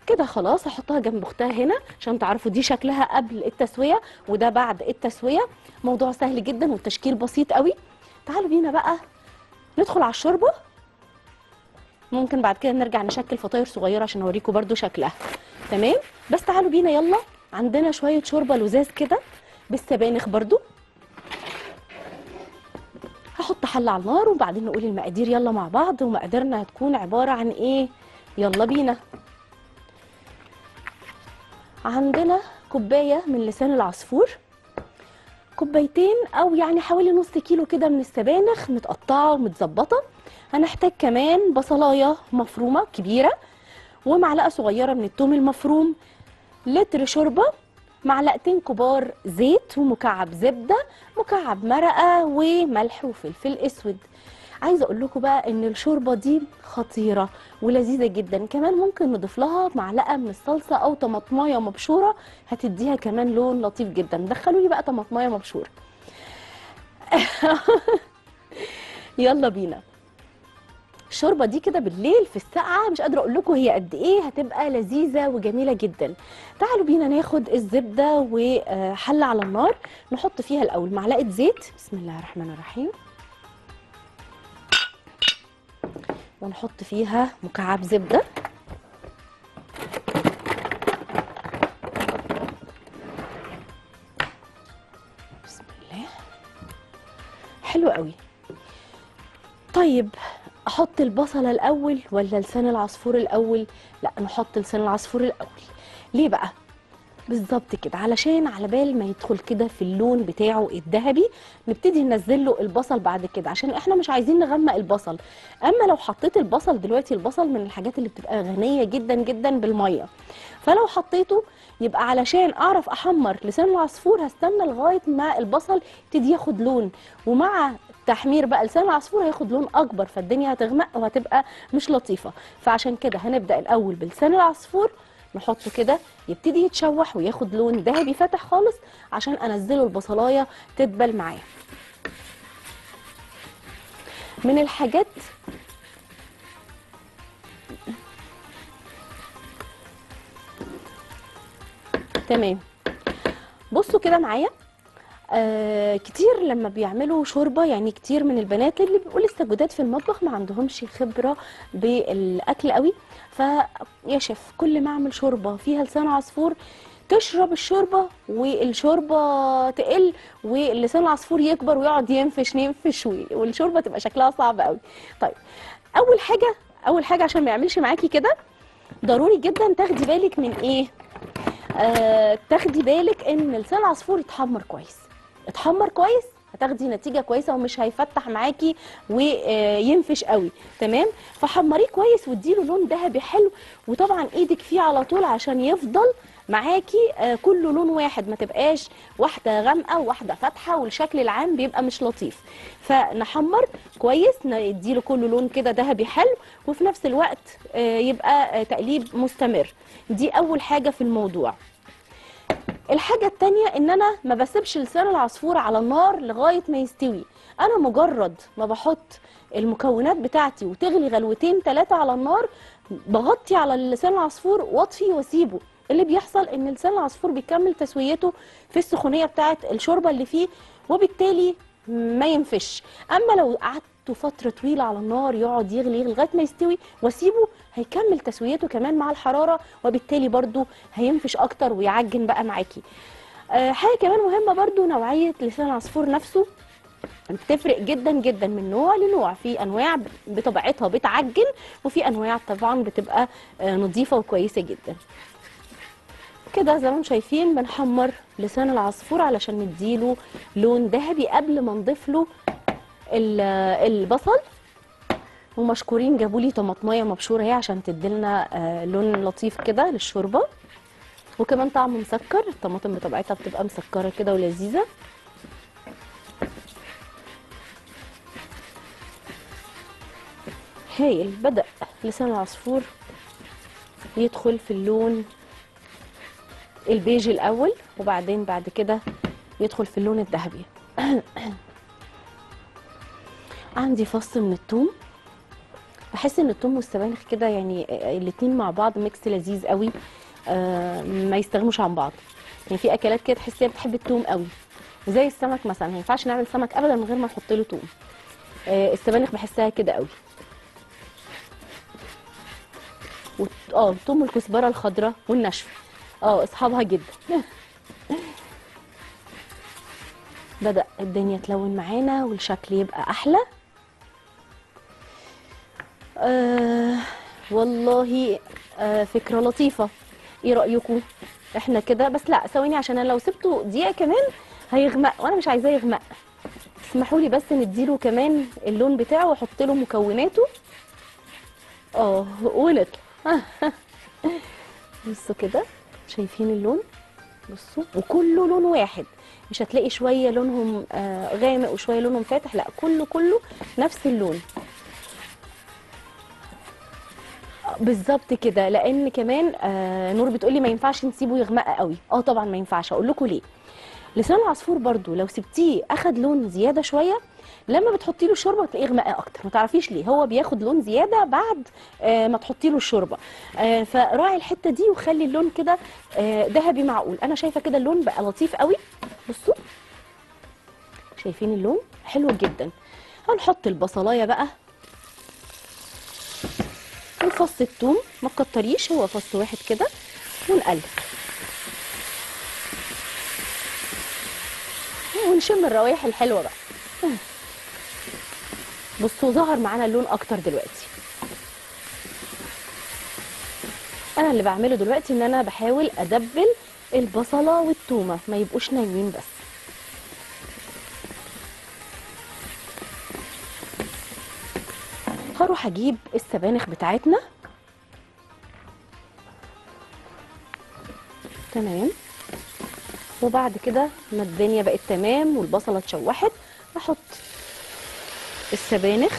كده خلاص هحطها جنب أختها هنا عشان تعرفوا دي شكلها قبل التسوية وده بعد التسوية. موضوع سهل جدا والتشكيل بسيط قوي. تعالوا بينا بقى ندخل على الشوربة. ممكن بعد كده نرجع نشكل فطاير صغيرة عشان اوريكم برضو شكلها. تمام؟ بس تعالوا بينا يلا. عندنا شوية شوربة لزاز كده بالسبانخ برضو. هحط حله على النار وبعدين نقول المقادير. يلا مع بعض ومقاديرنا هتكون عبارة عن إيه. يلا بينا. عندنا كوباية من لسان العصفور. كوبايتين أو يعني حوالي نص كيلو كده من السبانخ متقطعة ومتظبطة. هنحتاج كمان بصلاية مفرومة كبيرة ومعلقة صغيرة من الثوم المفروم لتر شوربة معلقتين كبار زيت ومكعب زبدة مكعب مرقة وملح وفلفل أسود. عايزة أقول لكم بقى إن الشوربة دي خطيرة ولذيذة جدا. كمان ممكن نضيف لها معلقة من الصلصة أو طماطماية مبشورة هتديها كمان لون لطيف جدا. دخلوا لي بقى طماطماية مبشورة. يلا بينا. الشوربه دي كده بالليل في السقعه مش قادرة أقول لكم هي قد إيه هتبقى لذيذة وجميلة جدا. تعالوا بينا ناخد الزبدة وحلة على النار نحط فيها الأول معلقة زيت. بسم الله الرحمن الرحيم. ونحط فيها مكعب زبدة. بسم الله. حلو قوي. طيب أحط البصلة الأول ولا لسان العصفور الأول؟ لا نحط لسان العصفور الأول. ليه بقى؟ بالظبط كده علشان على بال ما يدخل كده في اللون بتاعه الذهبي نبتدي ننزل له البصل بعد كده عشان إحنا مش عايزين نغمق البصل. أما لو حطيت البصل دلوقتي البصل من الحاجات اللي بتبقى غنية جدا جدا بالمية. فلو حطيته يبقى علشان أعرف أحمر لسان العصفور هستنى لغاية ما البصل يبتدي ياخد لون. ومع تحمير بقى لسان العصفور هياخد لون أكبر فالدنيا هتغمق وهتبقى مش لطيفة. فعشان كده هنبدأ الأول بلسان العصفور نحطه كده يبتدي يتشوح وياخد لون ذهبي فاتح خالص عشان أنزله البصلاية تدبل معايا من الحاجات تمام. بصوا كده معايا. آه كتير لما بيعملوا شوربة يعني كتير من البنات اللي بيبقوا لسه جداد في المطبخ ما عندهمش خبرة بالأكل قوي. فيا شيف كل ما أعمل شوربة فيها لسان عصفور تشرب الشوربة والشوربة تقل ولسان العصفور يكبر ويقعد ينفش ينفش والشوربة تبقى شكلها صعب قوي. طيب أول حاجة أول حاجة عشان ما يعملش معاكي كده ضروري جدا تاخدي بالك من إيه؟ آه تاخدي بالك إن لسان العصفور يتحمر كويس. اتحمر كويس هتاخدي نتيجة كويسة ومش هيفتح معاكي وينفش قوي تمام؟ فحمريه كويس واديله لون ذهبي حلو وطبعا إيدك فيه على طول عشان يفضل معاكي آه كله لون واحد ما تبقاش واحدة غامقة وواحدة فاتحة والشكل العام بيبقى مش لطيف. فنحمر كويس نديله كله لون كده ذهبي حلو وفي نفس الوقت آه يبقى آه تقليب مستمر. دي أول حاجة في الموضوع. الحاجة التانية إن أنا ما بسيبش لسان العصفور على النار لغاية ما يستوي. أنا مجرد ما بحط المكونات بتاعتي وتغلي غلوتين ثلاثة على النار بغطي على لسان العصفور واطفي واسيبه. اللي بيحصل إن لسان العصفور بيكمل تسويته في السخونية بتاعت الشوربة اللي فيه وبالتالي ما ينفش. أما لو قعدته فترة طويلة على النار يقعد يغلي لغاية ما يستوي واسيبه هيكمل تسويته كمان مع الحرارة وبالتالي برضو هينفش أكتر ويعجن بقى معاكي. آه حاجة كمان مهمة برضو نوعية لسان العصفور نفسه بتفرق جدا جدا من نوع لنوع. في أنواع بطبيعتها بتعجن وفي أنواع طبعا بتبقى آه نظيفة وكويسة جدا. كده زي ما أنتم شايفين بنحمر لسان العصفور علشان نديله لون ذهبي قبل ما نضيف له البصل. ومشكورين جابوا لي طماطماية مبشورة اهي عشان تديلنا آه لون لطيف كده للشوربة. وكمان طعم مسكر الطماطم بطبيعتها بتبقى مسكرة كده ولذيذة. هايل بدا لسان العصفور يدخل في اللون البيج الأول وبعدين بعد كده يدخل في اللون الذهبي. عندي فص من الثوم بحس إن الثوم والسبانخ كده يعني الاتنين مع بعض mix لذيذ قوي آه ما يستغنوش عن بعض. يعني في أكلات كده تحسيها بتحب الثوم قوي. زي السمك مثلا ما ينفعش نعمل سمك ابدا من غير ما نحط له ثوم آه السبانخ بحسها كده قوي. وت- آه توم الكزبره الخضراء والناشفه آه أصحابها جدا. بدأ الدنيا تلون معانا والشكل يبقى أحلى. آه والله آه فكرة لطيفة. إيه رأيكم؟ إحنا كده بس لا ثواني عشان أنا لو سبته دقيقة كمان هيغمق وأنا مش عايزاه يغمق. اسمحوا لي بس نديله كمان اللون بتاعه واحط له مكوناته. آه ونطلع بصوا كده شايفين اللون؟ بصوا وكله لون واحد. مش هتلاقي شوية لونهم آه غامق وشوية لونهم فاتح لا كله كله نفس اللون. بالظبط كده. لأن كمان آه نور بتقولي ما ينفعش نسيبه يغمق قوي. آه طبعا ما ينفعش. أقول لكم ليه. لسان العصفور برضو لو سبتيه أخد لون زيادة شوية لما بتحطي له الشوربه تلاقيه غمق أكتر. ما تعرفيش ليه. هو بياخد لون زيادة بعد آه ما تحطي له الشوربة. آه فراعي الحتة دي وخلي اللون كده آه ذهبي معقول. أنا شايفة كده اللون بقى لطيف قوي. بصوا. شايفين اللون؟ حلو جدا. هنحط البصلاية بقى. وفص الثوم ما تكتريش هو فص واحد كده ونقلب. ونشم الروايح الحلوة بقى. بصوا ظهر معانا اللون أكتر دلوقتي. أنا اللي بعمله دلوقتي إن أنا بحاول أدبل البصلة والتومة ما يبقوش نايمين بس. هروح أجيب السبانخ بتاعتنا. تمام. وبعد كده ما الدنيا بقت تمام والبصلة اتشوحت أحط السبانخ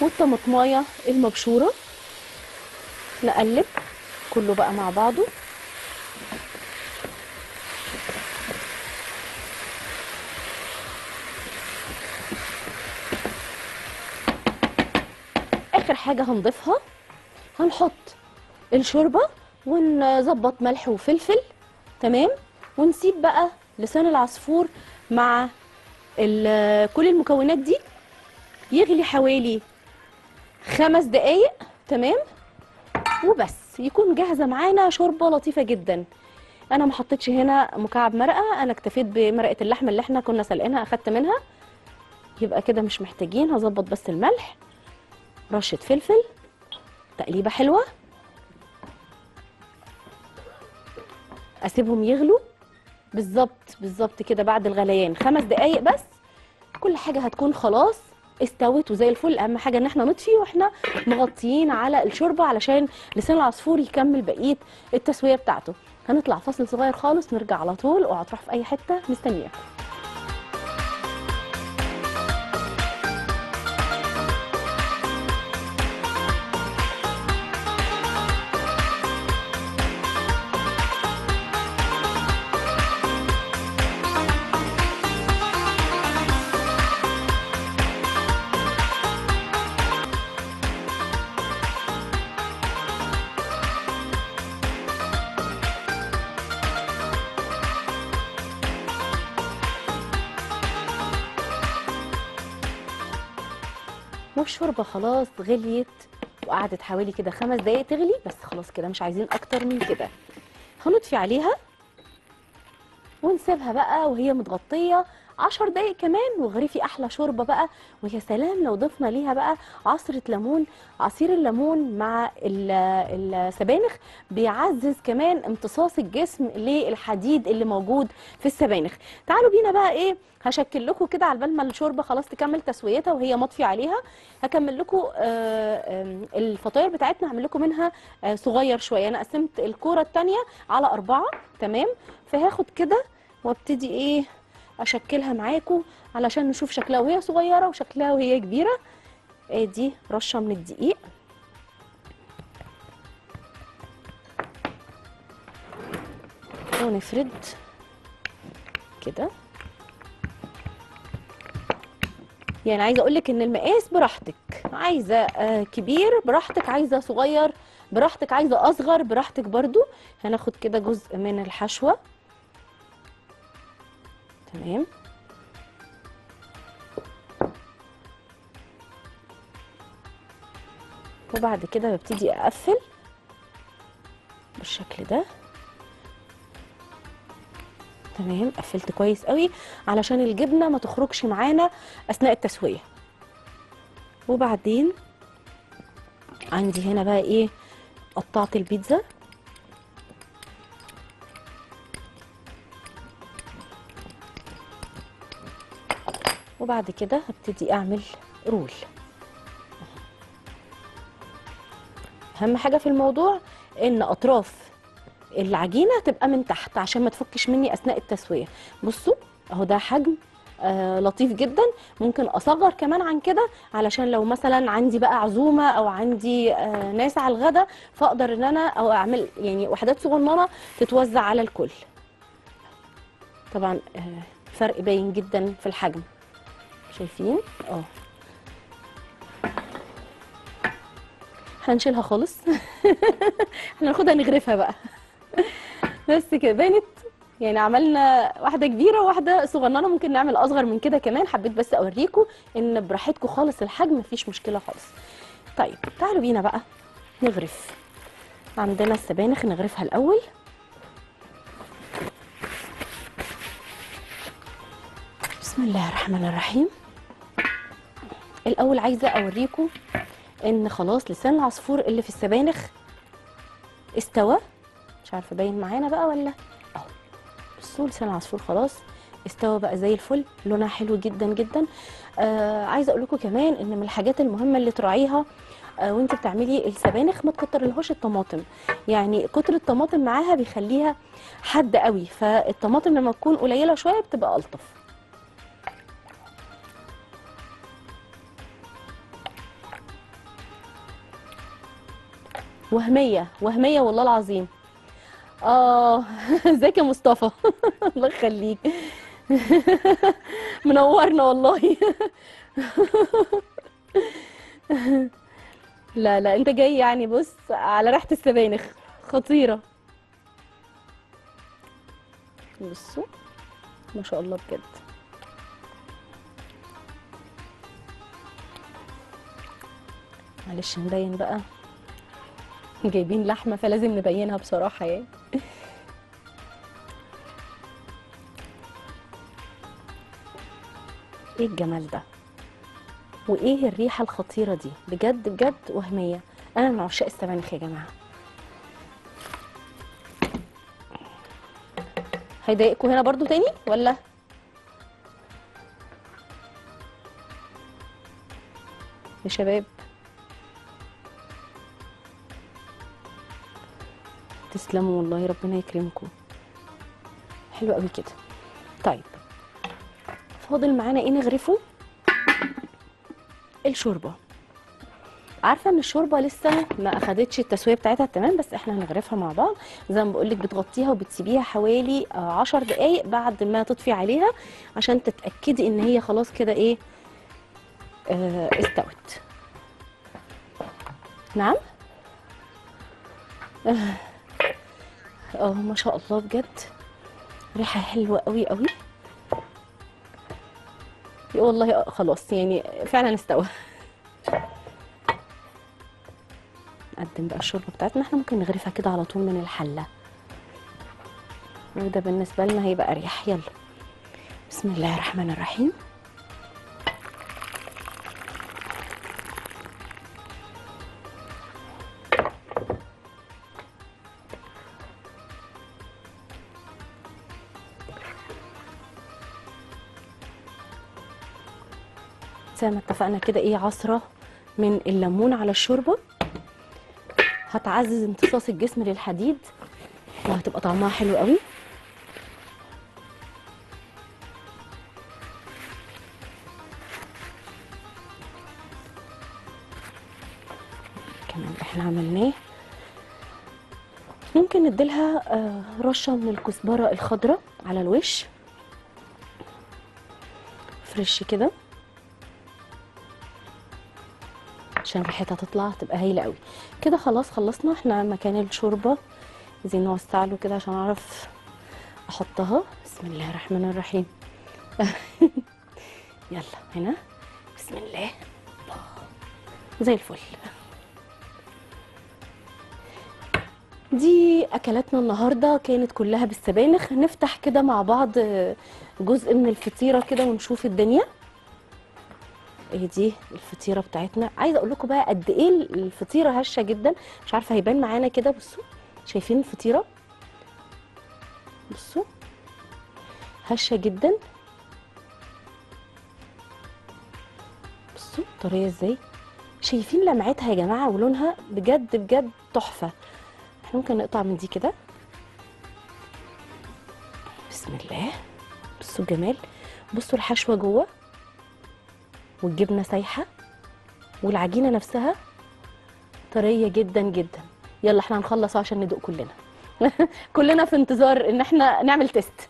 والطماطماية المبشورة نقلب كله بقى مع بعضه. حاجة هنضيفها هنحط الشوربة ونظبط ملح وفلفل تمام؟ ونسيب بقى لسان العصفور مع كل المكونات دي يغلي حوالي خمس دقايق تمام؟ وبس يكون جاهزة معانا شوربة لطيفة جدا. أنا ما حطيتش هنا مكعب مرقة أنا اكتفيت بمرقة اللحمة اللي إحنا كنا سلقينها أخدت منها. يبقى كده مش محتاجين هظبط بس الملح. رشة فلفل تقليبة حلوة. أسيبهم يغلوا. بالظبط بالظبط كده بعد الغليان. خمس دقايق بس. كل حاجة هتكون خلاص. استوت وزي الفل. أهم حاجة إن إحنا نطفي وإحنا مغطيين على الشوربة علشان لسان العصفور يكمل بقية التسوية بتاعته. هنطلع فاصل صغير خالص. نرجع على طول. اوعى تروح في أي حتة مستنياكم. والشوربه خلاص غليت وقعدت حوالي كده خمس دقايق تغلي بس خلاص كده مش عايزين أكتر من كده. هنطفي عليها ونسيبها بقى وهي متغطية. عشر دقايق كمان وغرفي أحلى شوربة بقى. ويا سلام لو ضفنا ليها بقى عصرة ليمون عصير الليمون مع ال- السبانخ بيعزز كمان امتصاص الجسم للحديد اللي موجود في السبانخ. تعالوا بينا بقى إيه هشكل لكم كده على بال ما الشوربة خلاص تكمل تسويتها وهي مطفي عليها. هكمل لكم آه، الفطاير بتاعتنا هعمل لكم منها آه، صغير شوية. أنا قسمت الكورة الثانية على أربعة تمام؟ فهاخد كده وابتدي إيه أشكلها معاكم علشان نشوف شكلها وهي صغيرة وشكلها وهي كبيرة. إدي رشة من الدقيق. ونفرد كده. يعني عايزة أقول لك إن المقاس براحتك. عايزة آه، كبير براحتك. عايزة صغير براحتك. عايزة أصغر براحتك برضو. هناخد كده جزء من الحشوة. تمام. وبعد كده ببتدي أقفل بالشكل ده. تمام قفلت كويس قوي علشان الجبنة ما تخرجش معانا أثناء التسوية. وبعدين عندي هنا بقى إيه قطعت البيتزا. وبعد كده هبتدي أعمل رول. أهم حاجة في الموضوع إن أطراف العجينة تبقى من تحت عشان ما تفكش مني أثناء التسوية. بصوا أهو ده حجم آه لطيف جدا. ممكن أصغر كمان عن كده علشان لو مثلا عندي بقى عزومة أو عندي آه ناس على الغدا فأقدر إن أنا أو أعمل يعني وحدات صغننة تتوزع على الكل. طبعا آه فرق باين جدا في الحجم. شايفين؟ آه. هنشيلها خالص. إحنا ناخدها نغرفها بقى. بس كده بانت يعني عملنا واحدة كبيرة وواحدة صغننة. ممكن نعمل أصغر من كده كمان. حبيت بس أوريكم إن براحتكم خالص الحجم مفيش مشكلة خالص. طيب تعالوا بينا بقى نغرف. عندنا السبانخ نغرفها الأول. بسم الله الرحمن الرحيم. الأول عايزة أوريكم إن خلاص لسان العصفور اللي في السبانخ استوى. مش عارفة باين معانا بقى ولا؟ أهو. بصوا لسان العصفور خلاص استوى بقى زي الفل. لونها حلو جدا جدا. آه عايزة أقول لكم كمان إن من الحاجات المهمة اللي تراعيها آه وانت بتعملي السبانخ ما تكترلهاش الطماطم. يعني كتر الطماطم معاها بيخليها حد قوي. فالطماطم لما تكون قليلة شوية بتبقى ألطف. وهمية وهمية والله العظيم. آه إزيك يا مصطفى؟ الله يخليك. منورنا والله. لا لا أنت جاي يعني بص على ريحة السبانخ. خطيرة. بصوا ما شاء الله بجد. معلش نبين بقى. جايبين لحمة فلازم نبينها بصراحة يعني. إيه الجمال ده؟ وإيه الريحة الخطيرة دي؟ بجد بجد وهمية. أنا من عشاق السبانخ يا جماعة. هيضايقكم هنا برضو تاني ولا؟ يا شباب. تسلموا والله ربنا يكرمكم. حلو قوي كده. طيب. فاضل معانا إيه نغرفه؟ الشوربة. عارفة ان الشوربة لسه ما أخدتش التسوية بتاعتها؟ تمام بس إحنا هنغرفها مع بعض. زي ما بقول لك بتغطيها وبتسيبيها حوالي آه، عشر دقايق بعد ما تطفي عليها عشان تتأكدي ان هي خلاص كده إيه آه استوت. نعم؟ آه ما شاء الله بجد. ريحة حلوة قوي قوي. والله آه، خلاص يعني فعلا استوى. نقدم بقى الشوربة بتاعتنا. إحنا ممكن نغرفها كده على طول من الحلة. وده بالنسبة لنا هيبقى اريح يلا. بسم الله الرحمن الرحيم. زي ما اتفقنا كده إيه عصرة من الليمون على الشوربة. هتعزز امتصاص الجسم للحديد وهتبقى طعمها حلو قوي. كمان إحنا عملناه. ممكن نديلها آه، رشة من الكزبرة الخضراء على الوش. فريش كده. عشان ريحتها تطلع تبقى هايلة قوي. كده خلاص خلصنا. إحنا مكان الشوربة. عايزين نوسع له كده عشان أعرف أحطها. بسم الله الرحمن الرحيم. يلا هنا. بسم الله. زي الفل. دي أكلاتنا النهارده كانت كلها بالسبانخ. نفتح كده مع بعض جزء من الفطيرة كده ونشوف الدنيا. إيه دي الفطيرة بتاعتنا. عايزة أقول لكم بقى قد إيه الفطيرة هشة جدا. مش عارفة هيبان معانا كده. بصوا شايفين الفطيرة؟ بصوا هشة جدا. بصوا طرية إزاي؟ شايفين لمعتها يا جماعة ولونها بجد بجد تحفة. إحنا ممكن نقطع من دي كده. بسم الله. بصوا الجمال. بصوا الحشوة جوه. والجبنة سايحة والعجينة نفسها طرية جدا جدا. يلا إحنا هنخلص عشان ندوق كلنا. كلنا في انتظار إن إحنا نعمل تيست.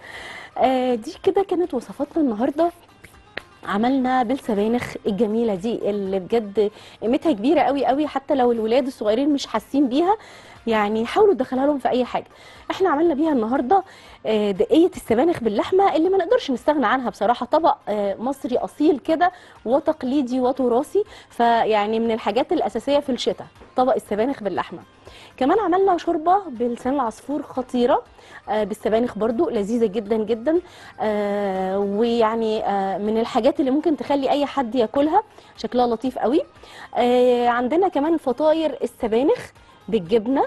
آه دي كده كانت وصفاتنا النهارده. عملنا بالسبانخ الجميلة دي اللي بجد قيمتها كبيرة قوي قوي. حتى لو الولاد الصغيرين مش حاسين بيها يعني حاولوا تدخلها لهم في أي حاجة. إحنا عملنا بيها النهارده آه، دقيه السبانخ باللحمة اللي ما نقدرش نستغنى عنها بصراحة. طبق آه، مصري أصيل كده وتقليدي وتراثي. فيعني من الحاجات الأساسية في الشتاء طبق السبانخ باللحمة. كمان عملنا شوربة بلسان العصفور خطيرة آه، بالسبانخ برضو لذيذة جدا جدا. ويعني من الحاجات اللي ممكن تخلي أي حد ياكلها شكلها لطيف قوي. عندنا كمان فطاير السبانخ. بالجبنة.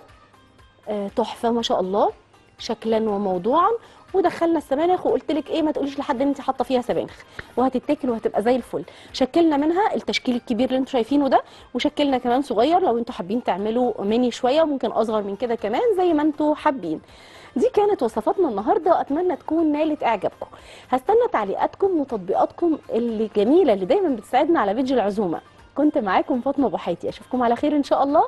آه، تحفة ما شاء الله شكلا وموضوعا. ودخلنا السبانخ وقلت لك إيه ما تقوليش لحد إن انت حاطة فيها سبانخ. وهتتاكل وهتبقى زي الفل. شكلنا منها التشكيل الكبير اللي أنتم شايفينه ده وشكلنا كمان صغير. لو أنتم حابين تعملوا ميني شوية وممكن أصغر من كده كمان زي ما أنتم حابين. دي كانت وصفاتنا النهارده وأتمنى تكون نالت إعجابكم. هستنى تعليقاتكم وتطبيقاتكم اللي جميلة اللي دايما بتساعدنا على فيديو العزومة. كنت معاكم فاطمة ابو حياتي أشوفكم على خير إن شاء الله.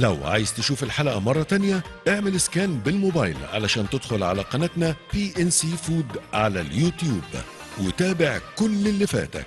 لو عايز تشوف الحلقة مرة تانية اعمل scan بالموبايل علشان تدخل على قناتنا PNC Food على اليوتيوب وتابع كل اللي فاتك.